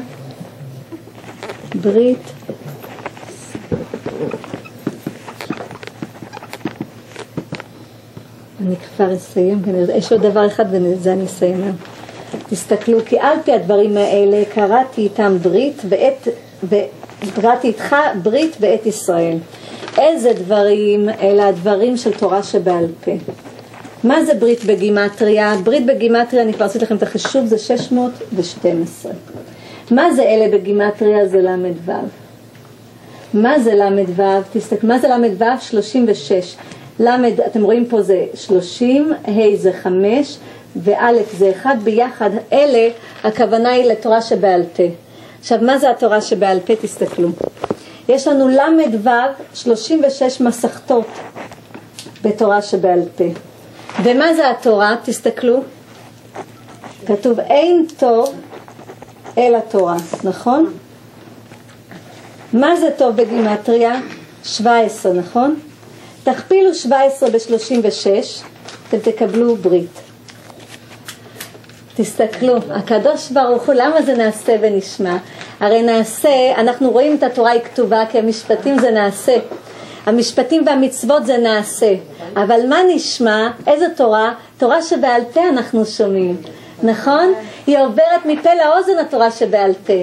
ברית אני כבר אסיים, יש עוד דבר אחד ובזה אני אסיים תסתכלו, כי על פי הדברים האלה קראתי איתם ברית ואת, וקראתי איתך ברית ואת ישראל. איזה דברים? אלה הדברים של תורה שבעל פה. מה זה ברית בגימטריה? ברית בגימטריה, אני כבר עשיתי לכם את החישוב, זה 612. מה זה אלה בגימטריה? זה ל"ו. מה זה ל"ו? תסתכלו, מה זה ל"ו? 36. למד, אתם רואים פה זה 30, ה' זה 5 וא' זה 1 ביחד, אלה הכוונה היא לתורה שבעל פה. עכשיו מה זה התורה שבעל פה? תסתכלו. יש לנו ל"ו 36 מסכתות בתורה שבעל פה. ומה זה התורה? תסתכלו. כתוב אין טוב אלא תורה, נכון? מה זה טוב בגימטריה? 17, נכון? תכפילו 17 ב-36, אתם תקבלו ברית. תסתכלו, הקדוש ברוך הוא, למה זה נעשה ונשמע? הרי נעשה, אנחנו רואים את התורה היא כתובה, כי המשפטים זה נעשה. המשפטים והמצוות זה נעשה. אבל מה נשמע? איזה תורה? תורה שבעל פה אנחנו שומעים. נכון? היא עוברת מפה לאוזן התורה שבעל פה.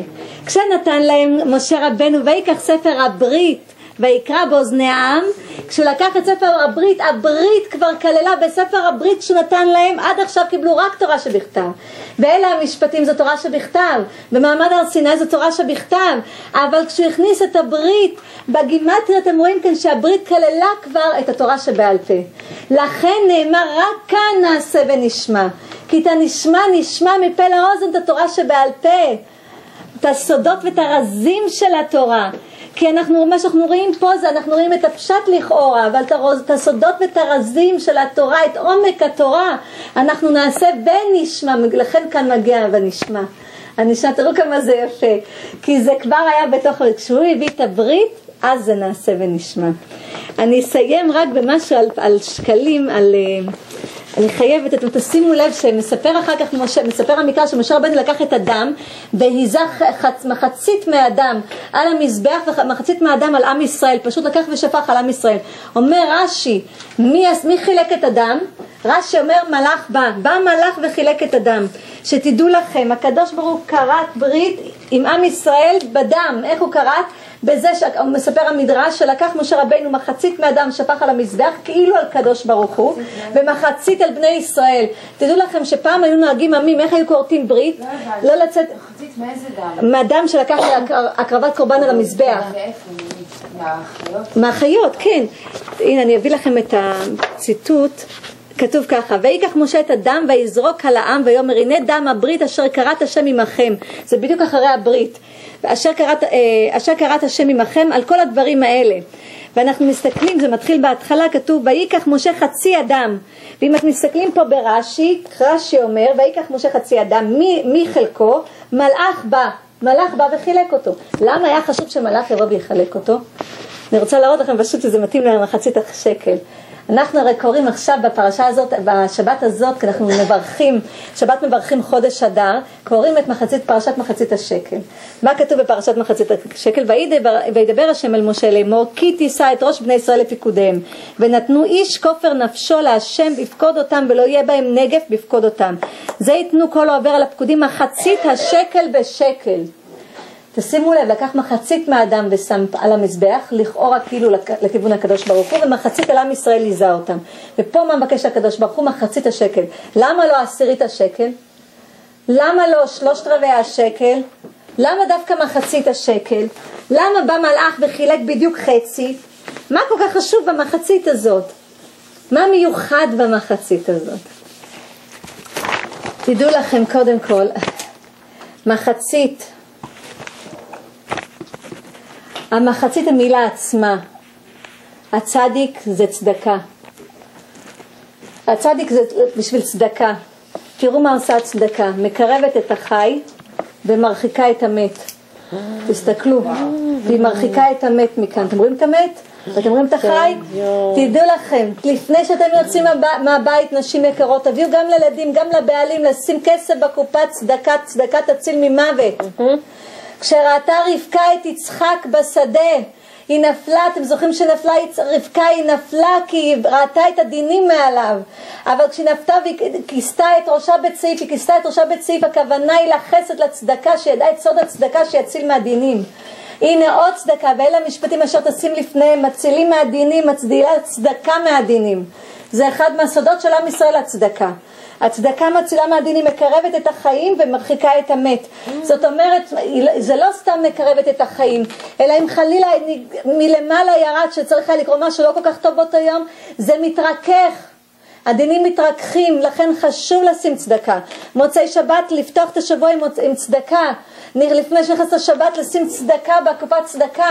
כשנתן להם משה רבנו ויקח ספר הברית ויקרא באוזני העם, כשהוא לקח את ספר הברית, הברית כבר כללה בספר הברית שהוא נתן להם, עד עכשיו קיבלו רק תורה שבכתב. ואלה המשפטים זו תורה שבכתב, במעמד הר סיני זו תורה שבכתב, אבל כשהוא הכניס את הברית, בגימטריה אתם רואים כאן שהברית כללה כבר את התורה שבעל פה. לכן נאמר רק כאן נעשה ונשמע, כי את הנשמע נשמע מפה לאוזן את התורה שבעל פה, את הסודות ואת הרזים של התורה. כי אנחנו, מה שאנחנו רואים פה זה אנחנו רואים את הפשט לכאורה, אבל את הסודות ואת הרזים של התורה, את עומק התורה, אנחנו נעשה ונשמע, לכן כאן מגיע ונשמע. הנשמע, תראו כמה זה יפה, כי זה כבר היה בתוך, כשהוא הביא את הברית, אז זה נעשה ונשמע. אני אסיים רק במשהו על, על שקלים, על... אני חייבת, אתם תשימו לב שמספר אחר כך, משה, מספר המקרא שמשה רבנו לקח את הדם והיזה חצ, מחצית מהדם על המזבח ומחצית מהדם על עם ישראל, פשוט לקח ושפך על עם ישראל. אומר רש"י, מי, מי חילק את הדם? רש"י אומר מלאך בא, בא מלאך וחילק את הדם. שתדעו לכם, הקדוש ברוך הוא כרת ברית עם עם ישראל בדם, איך הוא כרת? בזה שמספר המדרש שלקח משה רבינו מחצית מהדם שפך על המזבח כאילו על קדוש ברוך הוא ומחצית על בני ישראל. תדעו לכם שפעם היו נוהגים עמים, איך היו כורתים ברית? לא לצאת... מחצית מאיזה דם? מהדם שלקח להקרבת קורבן על המזבח. מהחיות, כן. הנה אני אביא לכם את הציטוט. כתוב ככה, ויקח משה את הדם ויזרוק על העם ויאמר הנה דם הברית אשר קראת השם עמכם זה בדיוק אחרי הברית אשר קראת, אה, אשר קראת השם עמכם על כל הדברים האלה ואנחנו מסתכלים, זה מתחיל בהתחלה, כתוב ויקח משה חצי אדם ואם אתם מסתכלים פה ברש"י, רש"י אומר ויקח משה חצי אדם, מי, מי חלקו? מלאך בא, מלאך בא וחילק אותו למה היה חשוב שמלאך יבוא ויחלק אותו? אני רוצה להראות לכם פשוט שזה מתאים למחצית השקל אנחנו הרי קוראים עכשיו בפרשה הזאת, בשבת הזאת, כי אנחנו מברכים, שבת מברכים חודש אדר, קוראים את מחצית, פרשת מחצית השקל. מה כתוב בפרשת מחצית השקל? וידבר, וידבר השם אל משה לאמור, כי תישא את ראש בני ישראל לפיקודיהם, ונתנו איש כופר נפשו להשם בפקוד אותם, ולא יהיה בהם נגף בפקוד אותם. זה ייתנו כל העובר על הפקודים מחצית השקל בשקל. תשימו לב, לקח מחצית מהאדם ושם על המזבח, לכאורה כאילו לכיוון הקדוש ברוך הוא, ומחצית על עם ישראל ליזה אותם. ופה מה מבקש הקדוש ברוך הוא? מחצית השקל. למה לא עשירית השקל? למה לא שלושת רבעי השקל? למה דווקא מחצית השקל? למה בא מלאך וחילק בדיוק חצי? מה כל כך חשוב במחצית הזאת? מה מיוחד במחצית הזאת? תדעו לכם קודם כל, מחצית המחצית המילה עצמה, הצדיק זה צדקה. הצדיק זה בשביל צדקה. תראו מה עושה הצדקה, מקרבת את החי ומרחיקה את המת. תסתכלו, והיא מרחיקה את המת מכאן. אתם רואים את המת? ואתם רואים את החי? תדעו לכם, לפני שאתם יוצאים מהבית, נשים יקרות, תביאו גם לילדים, גם לבעלים, לשים כסף בקופה צדקה, צדקה תציל ממוות. כשראתה רבקה את יצחק בשדה, היא נפלה, אתם זוכרים שנפלה רבקה, היא נפלה כי היא ראתה את הדינים מעליו, אבל כשהיא נפתה והיא כיסתה את ראשה בצעיף, היא כיסתה את ראשה בצעיף, הכוונה היא לחסד לצדקה, שידעה את סוד הצדקה שיציל מהדינים. הנה עוד צדקה, ואלה המשפטים אשר תשים לפניהם, מצילים מהדינים, מצדיעה צדקה מהדינים. זה אחד מהסודות של עם ישראל, הצדקה. הצדקה מצילה מהדין, היא מקרבת את החיים ומרחיקה את המת. זאת אומרת, זה לא סתם מקרבת את החיים, אלא אם חלילה מלמעלה ירד שצריך היה לקרוא משהו לא כל כך טוב באותו יום, זה מתרכך. הדינים מתרככים, לכן חשוב לשים צדקה. מוצאי שבת, לפתוח את השבוע עם, עם צדקה. לפני שנכנס לשבת, לשים צדקה בקופת צדקה.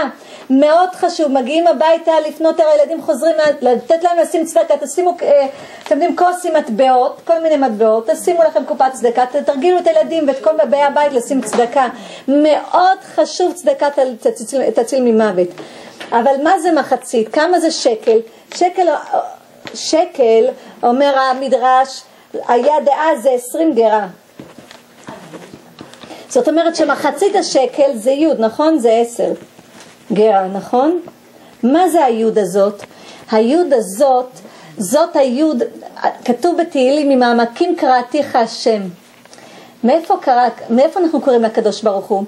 מאוד חשוב. מגיעים הביתה לפנות, הרי הילדים חוזרים, לתת להם לשים צדקה. תשימו, אה, אתם יודעים, כוס עם מטבעות, כל מיני מטבעות, תשימו לכם קופת צדקה, תרגילו את הילדים ואת כל באי הבית לשים צדקה. מאוד חשוב צדקה תציל, תציל ממוות. אבל מה זה מחצית? כמה זה שקל? שקל שקל, אומר המדרש, היה דאז זה עשרים גרה. זאת אומרת שמחצית השקל זה יוד, נכון? זה עשר גרה, נכון? מה זה היוד הזאת? היוד הזאת, זאת היוד, כתוב בתהילים, ממעמקים קראתיך השם. מאיפה, קרא, מאיפה אנחנו קוראים לקדוש ברוך הוא?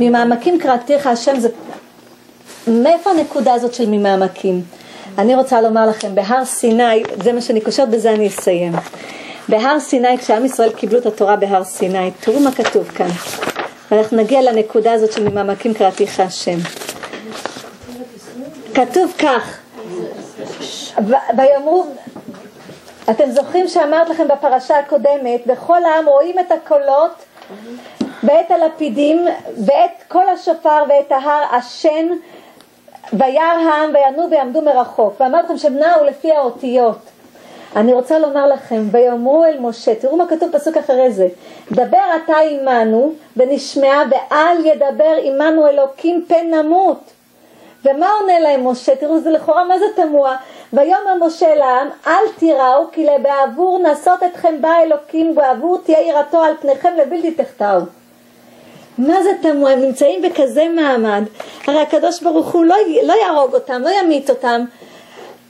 ממעמקים קראתיך השם זה... מאיפה הנקודה הזאת של ממעמקים? אני רוצה לומר לכם, בהר סיני, זה מה שאני קושרת, בזה אני אסיים. בהר סיני, כשעם ישראל קיבלו את התורה בהר סיני, תראו מה כתוב כאן. ואנחנו נגיע לנקודה הזאת של ממעמקים קראתיך השם. כתוב כך, ויאמרו, אתם זוכרים שאמרת לכם בפרשה הקודמת, בכל העם רואים את הקולות ואת הלפידים ואת כל השופר ואת ההר השן וירא העם ויענו ויעמדו מרחוק. ואמר לכם לפי האותיות. אני רוצה לומר לכם ויאמרו אל משה תראו מה כתוב פסוק אחרי זה. דבר אתה עמנו ונשמעה ואל ידבר עמנו אלוקים פן נמות. ומה עונה להם משה? תראו זה לכאורה מה זה תמוה? ויאמר משה לעם אל תיראו כי לבעבור נשות אתכם בא אלוקים בעבור תהיה יראתו על פניכם ובלתי תחטאו מה זה תמוה? הם נמצאים בכזה מעמד הרי הקדוש ברוך הוא לא, לא יהרוג אותם, לא ימית אותם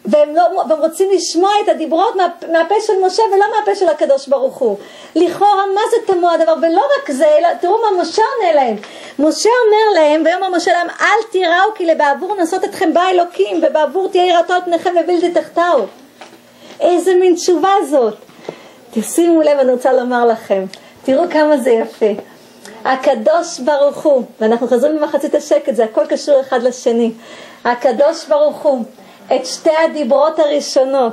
והם, לא, והם רוצים לשמוע את הדיברות מה, מהפה של משה ולא מהפה של הקדוש ברוך הוא. לכאורה מה זה תמוה הדבר ולא רק זה אלא תראו מה משה עונה להם. משה אומר להם ויאמר משה להם אל תיראו כי לבעבור נשות אתכם בא אלוקים ובעבור תהיה יראתו על פניכם ובלתי תחטאו. איזה מין תשובה זאת. תשימו לב אני רוצה לומר לכם תראו כמה זה יפה. הקדוש ברוך הוא, ואנחנו חוזרים במחצית השקט, זה הכל קשור אחד לשני. הקדוש ברוך הוא את שתי הדיברות הראשונות,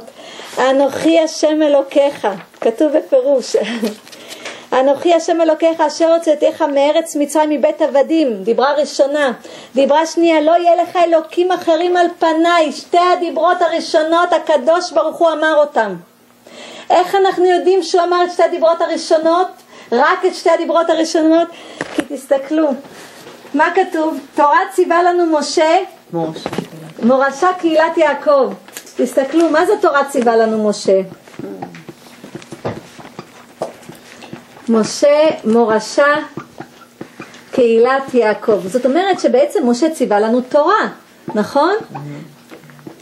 אנוכי השם אלוקיך, כתוב בפירוש, אנוכי השם אלוקיך אשר הוצאתיך מארץ מצרים מבית עבדים, דיברה ראשונה, דיברה שנייה, לא יהיה לך אלוקים אחרים על פניי, שתי הדיברות הראשונות הקדוש ברוך הוא אמר אותם. איך אנחנו יודעים שהוא אמר את שתי הדיברות הראשונות? רק את שתי הדיברות הראשונות? כי תסתכלו, מה כתוב? תורה ציווה לנו משה מורשה קהילת יעקב. תסתכלו, מה זה תורה ציווה לנו משה? משה מורשה קהילת יעקב. זאת אומרת שבעצם משה ציווה לנו תורה, נכון?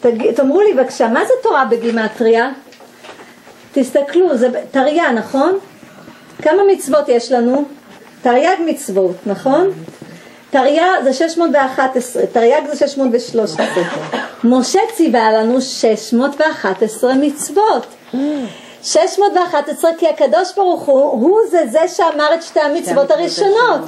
תג... תאמרו לי בבקשה, מה זה תורה בגימטריה? תסתכלו, זה תריה, נכון? כמה מצוות יש לנו? תרי"ג מצוות, נכון? תריה זה 611, תרי"ג זה 613. משה ציווה לנו 611 מצוות. 611 כי הקדוש ברוך הוא, הוא זה זה שאמר את שתי המצוות הראשונות.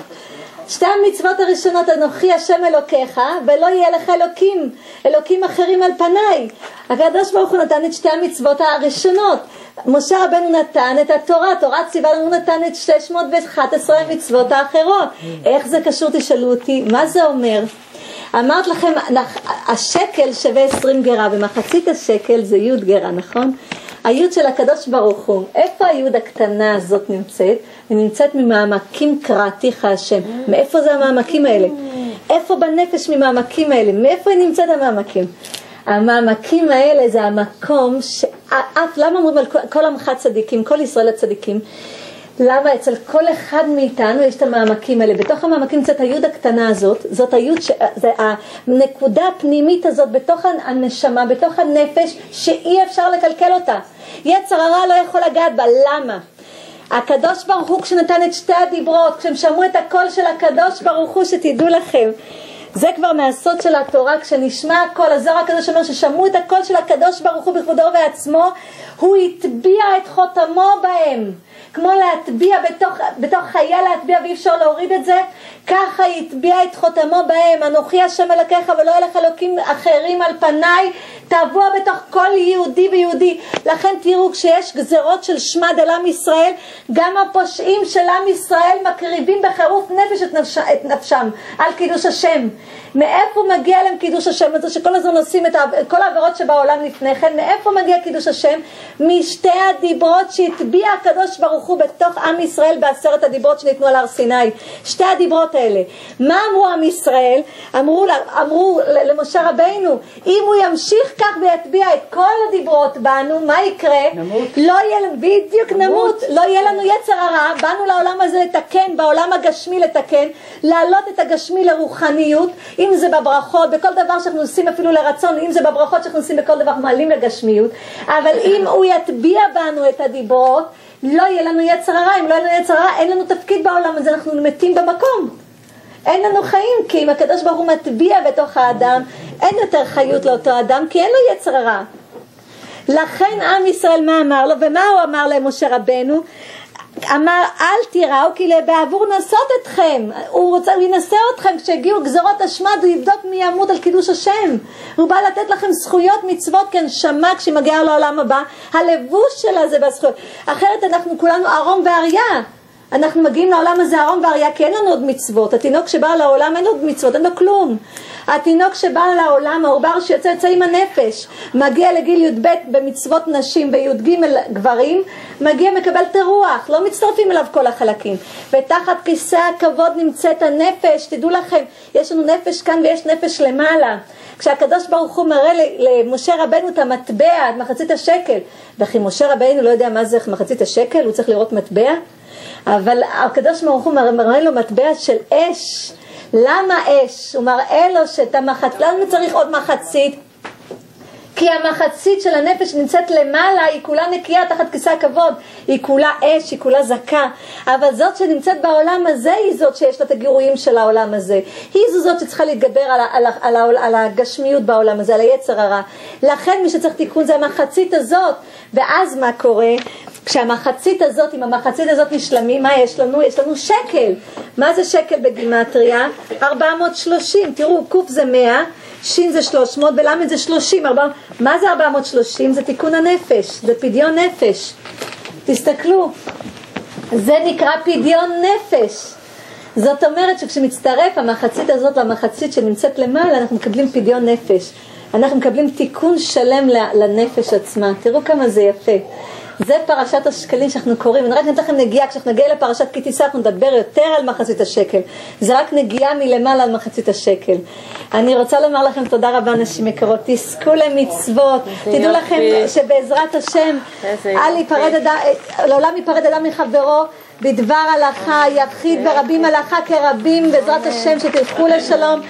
שתי המצוות הראשונות אנוכי השם אלוקיך ולא יהיה לך אלוקים, אלוקים אחרים על פניי. הקדוש ברוך הוא נתן את שתי המצוות הראשונות. משה רבנו נתן את התורה, תורה ציווה לנו נתן את 611 המצוות האחרות. איך זה קשור תשאלו אותי, מה זה אומר? אמרת לכם, השקל שווה 20 גרה ומחצית השקל זה י' גרה, נכון? היוד של הקדוש ברוך הוא, איפה היוד הקטנה הזאת נמצאת? היא נמצאת ממעמקים קראתיך השם. מאיפה זה המעמקים האלה? איפה בנפש ממעמקים האלה? מאיפה היא נמצאת המעמקים? המעמקים האלה זה המקום שאף, למה אומרים על כל עמך צדיקים, כל ישראל הצדיקים? למה אצל כל אחד מאיתנו יש את המעמקים האלה, בתוך המעמקים נמצאת היוד הקטנה הזאת, זאת היוד, ש... זה הנקודה הפנימית הזאת בתוך הנשמה, בתוך הנפש, שאי אפשר לקלקל אותה. יצר הרע לא יכול לגעת בה, למה? הקדוש ברוך הוא כשנתן את שתי הדיברות, כשהם שמעו את הקול של הקדוש ברוך הוא, שתדעו לכם, זה כבר מהסוד של התורה, כשנשמע הקול, הזוהר הקדוש אומר ששמעו את הקול של הקדוש ברוך הוא בכבודו ובעצמו, הוא הטביע את חותמו בהם. כמו להטביע בתוך, בתוך חיה להטביע ואי אפשר להוריד את זה, ככה הטביע את חותמו בהם, אנוכי השם אלוקיך ולא יהיה לך אלוקים אחרים על פניי, טבוע בתוך כל יהודי ויהודי. לכן תראו, כשיש גזרות של שמד על עם ישראל, גם הפושעים של עם ישראל מקריבים בחירוף נפש את, נפש, את נפשם על קידוש השם. מאיפה מגיע להם קידוש השם הזה שכל הזמן עושים את כל העבירות שבעולם לפני כן, מאיפה מגיע קידוש השם? משתי הדיברות שהטביע הקדוש ברוך הוא בתוך עם ישראל בעשרת הדיברות שניתנו על הר סיני. שתי הדיברות האלה. מה אמרו עם ישראל? אמרו, אמרו למשה רבינו, אם הוא ימשיך כך ויטביע את כל הדיברות בנו, מה יקרה? נמות. לא יהיה, בדיוק נמות. נמות. לא יהיה לנו יצר הרע, באנו לעולם הזה לתקן, בעולם הגשמי לתקן, להעלות את הגשמי לרוחניות, אם זה בברכות, בכל דבר שאנחנו עושים אפילו לרצון, אם זה בברכות שאנחנו עושים בכל דבר מעלים לגשמיות, אבל אם הוא יטביע בנו את הדיברות, לא יהיה לנו יצר הרע, אם לא יהיה לנו יצר הרע, אין לנו תפקיד בעולם הזה, אנחנו מתים במקום. אין לנו חיים, כי אם הקדוש ברוך הוא מטביע בתוך האדם, אין יותר חיות לאותו אדם, כי אין לו יצר הרע. לכן עם ישראל מה אמר לו, ומה הוא אמר למשה רבנו? אמר אל תיראו כי בעבור נשות אתכם. הוא, רוצה, הוא ינסה אתכם כשהגיעו גזרות השמד הוא יבדוק מי ימות על קידוש השם. הוא בא לתת לכם זכויות מצוות כנשמה כשהיא מגיעה לעולם הבא. הלבוש שלה זה בזכויות. אחרת אנחנו כולנו ערום ואריה. אנחנו מגיעים לעולם הזה ערום ואריה כי אין לנו עוד מצוות. התינוק שבא לעולם אין לו עוד מצוות אין לו כלום התינוק שבא לעולם, העובר שיוצא יוצא עם הנפש, מגיע לגיל י"ב במצוות נשים וי"ג גברים, מגיע מקבל את הרוח, לא מצטרפים אליו כל החלקים. ותחת כיסא הכבוד נמצאת הנפש, תדעו לכם, יש לנו נפש כאן ויש נפש למעלה. כשהקדוש ברוך הוא מראה למשה רבנו את המטבע, את מחצית השקל, וכי משה רבנו לא יודע מה זה מחצית השקל, הוא צריך לראות מטבע? אבל הקדוש ברוך הוא מראה לו מטבע של אש. למה אש? הוא מראה לו שאת המחצית, למה צריך עוד מחצית? כי המחצית של הנפש נמצאת למעלה, היא כולה נקייה תחת כיסא הכבוד, היא כולה אש, היא כולה זכה, אבל זאת שנמצאת בעולם הזה היא זאת שיש לה את הגירויים של העולם הזה, היא זו זאת שצריכה להתגבר על, על, על, על, על הגשמיות בעולם הזה, על היצר הרע, לכן מי שצריך תיקון זה המחצית הזאת, ואז מה קורה? כשהמחצית הזאת, אם המחצית הזאת נשלמים, מה יש לנו? יש לנו שקל. מה זה שקל בגימטריה? 430. תראו, ק' זה 100, ש' זה 300 ול' זה 30. 4... מה זה 430? זה תיקון הנפש, זה פדיון נפש. תסתכלו, זה נקרא פדיון נפש. זאת אומרת שכשמצטרף המחצית הזאת למחצית שנמצאת למעלה, אנחנו מקבלים פדיון נפש. אנחנו מקבלים תיקון שלם לנפש עצמה. תראו כמה זה יפה. זה פרשת השקלים שאנחנו קוראים, אני רק נתן לכם נגיעה, כשאנחנו נגיע לפרשת כי תישא אנחנו נדבר יותר על מחצית השקל, זה רק נגיעה מלמעלה על מחצית השקל. אני רוצה לומר לכם תודה רבה נשים יקרות, תזכו למצוות, תדעו לכם שבעזרת השם, לעולם ייפרד אדם מחברו, בדבר הלכה, יחיד ורבים הלכה כרבים, בעזרת השם שתלכו לשלום.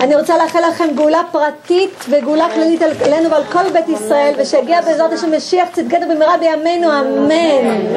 אני רוצה לאחל לכם גאולה פרטית וגאולה כללית עלינו ועל כל בית ישראל, ושיגיע בעזרת השם משיח צדקנו במהרה בימינו, אמן.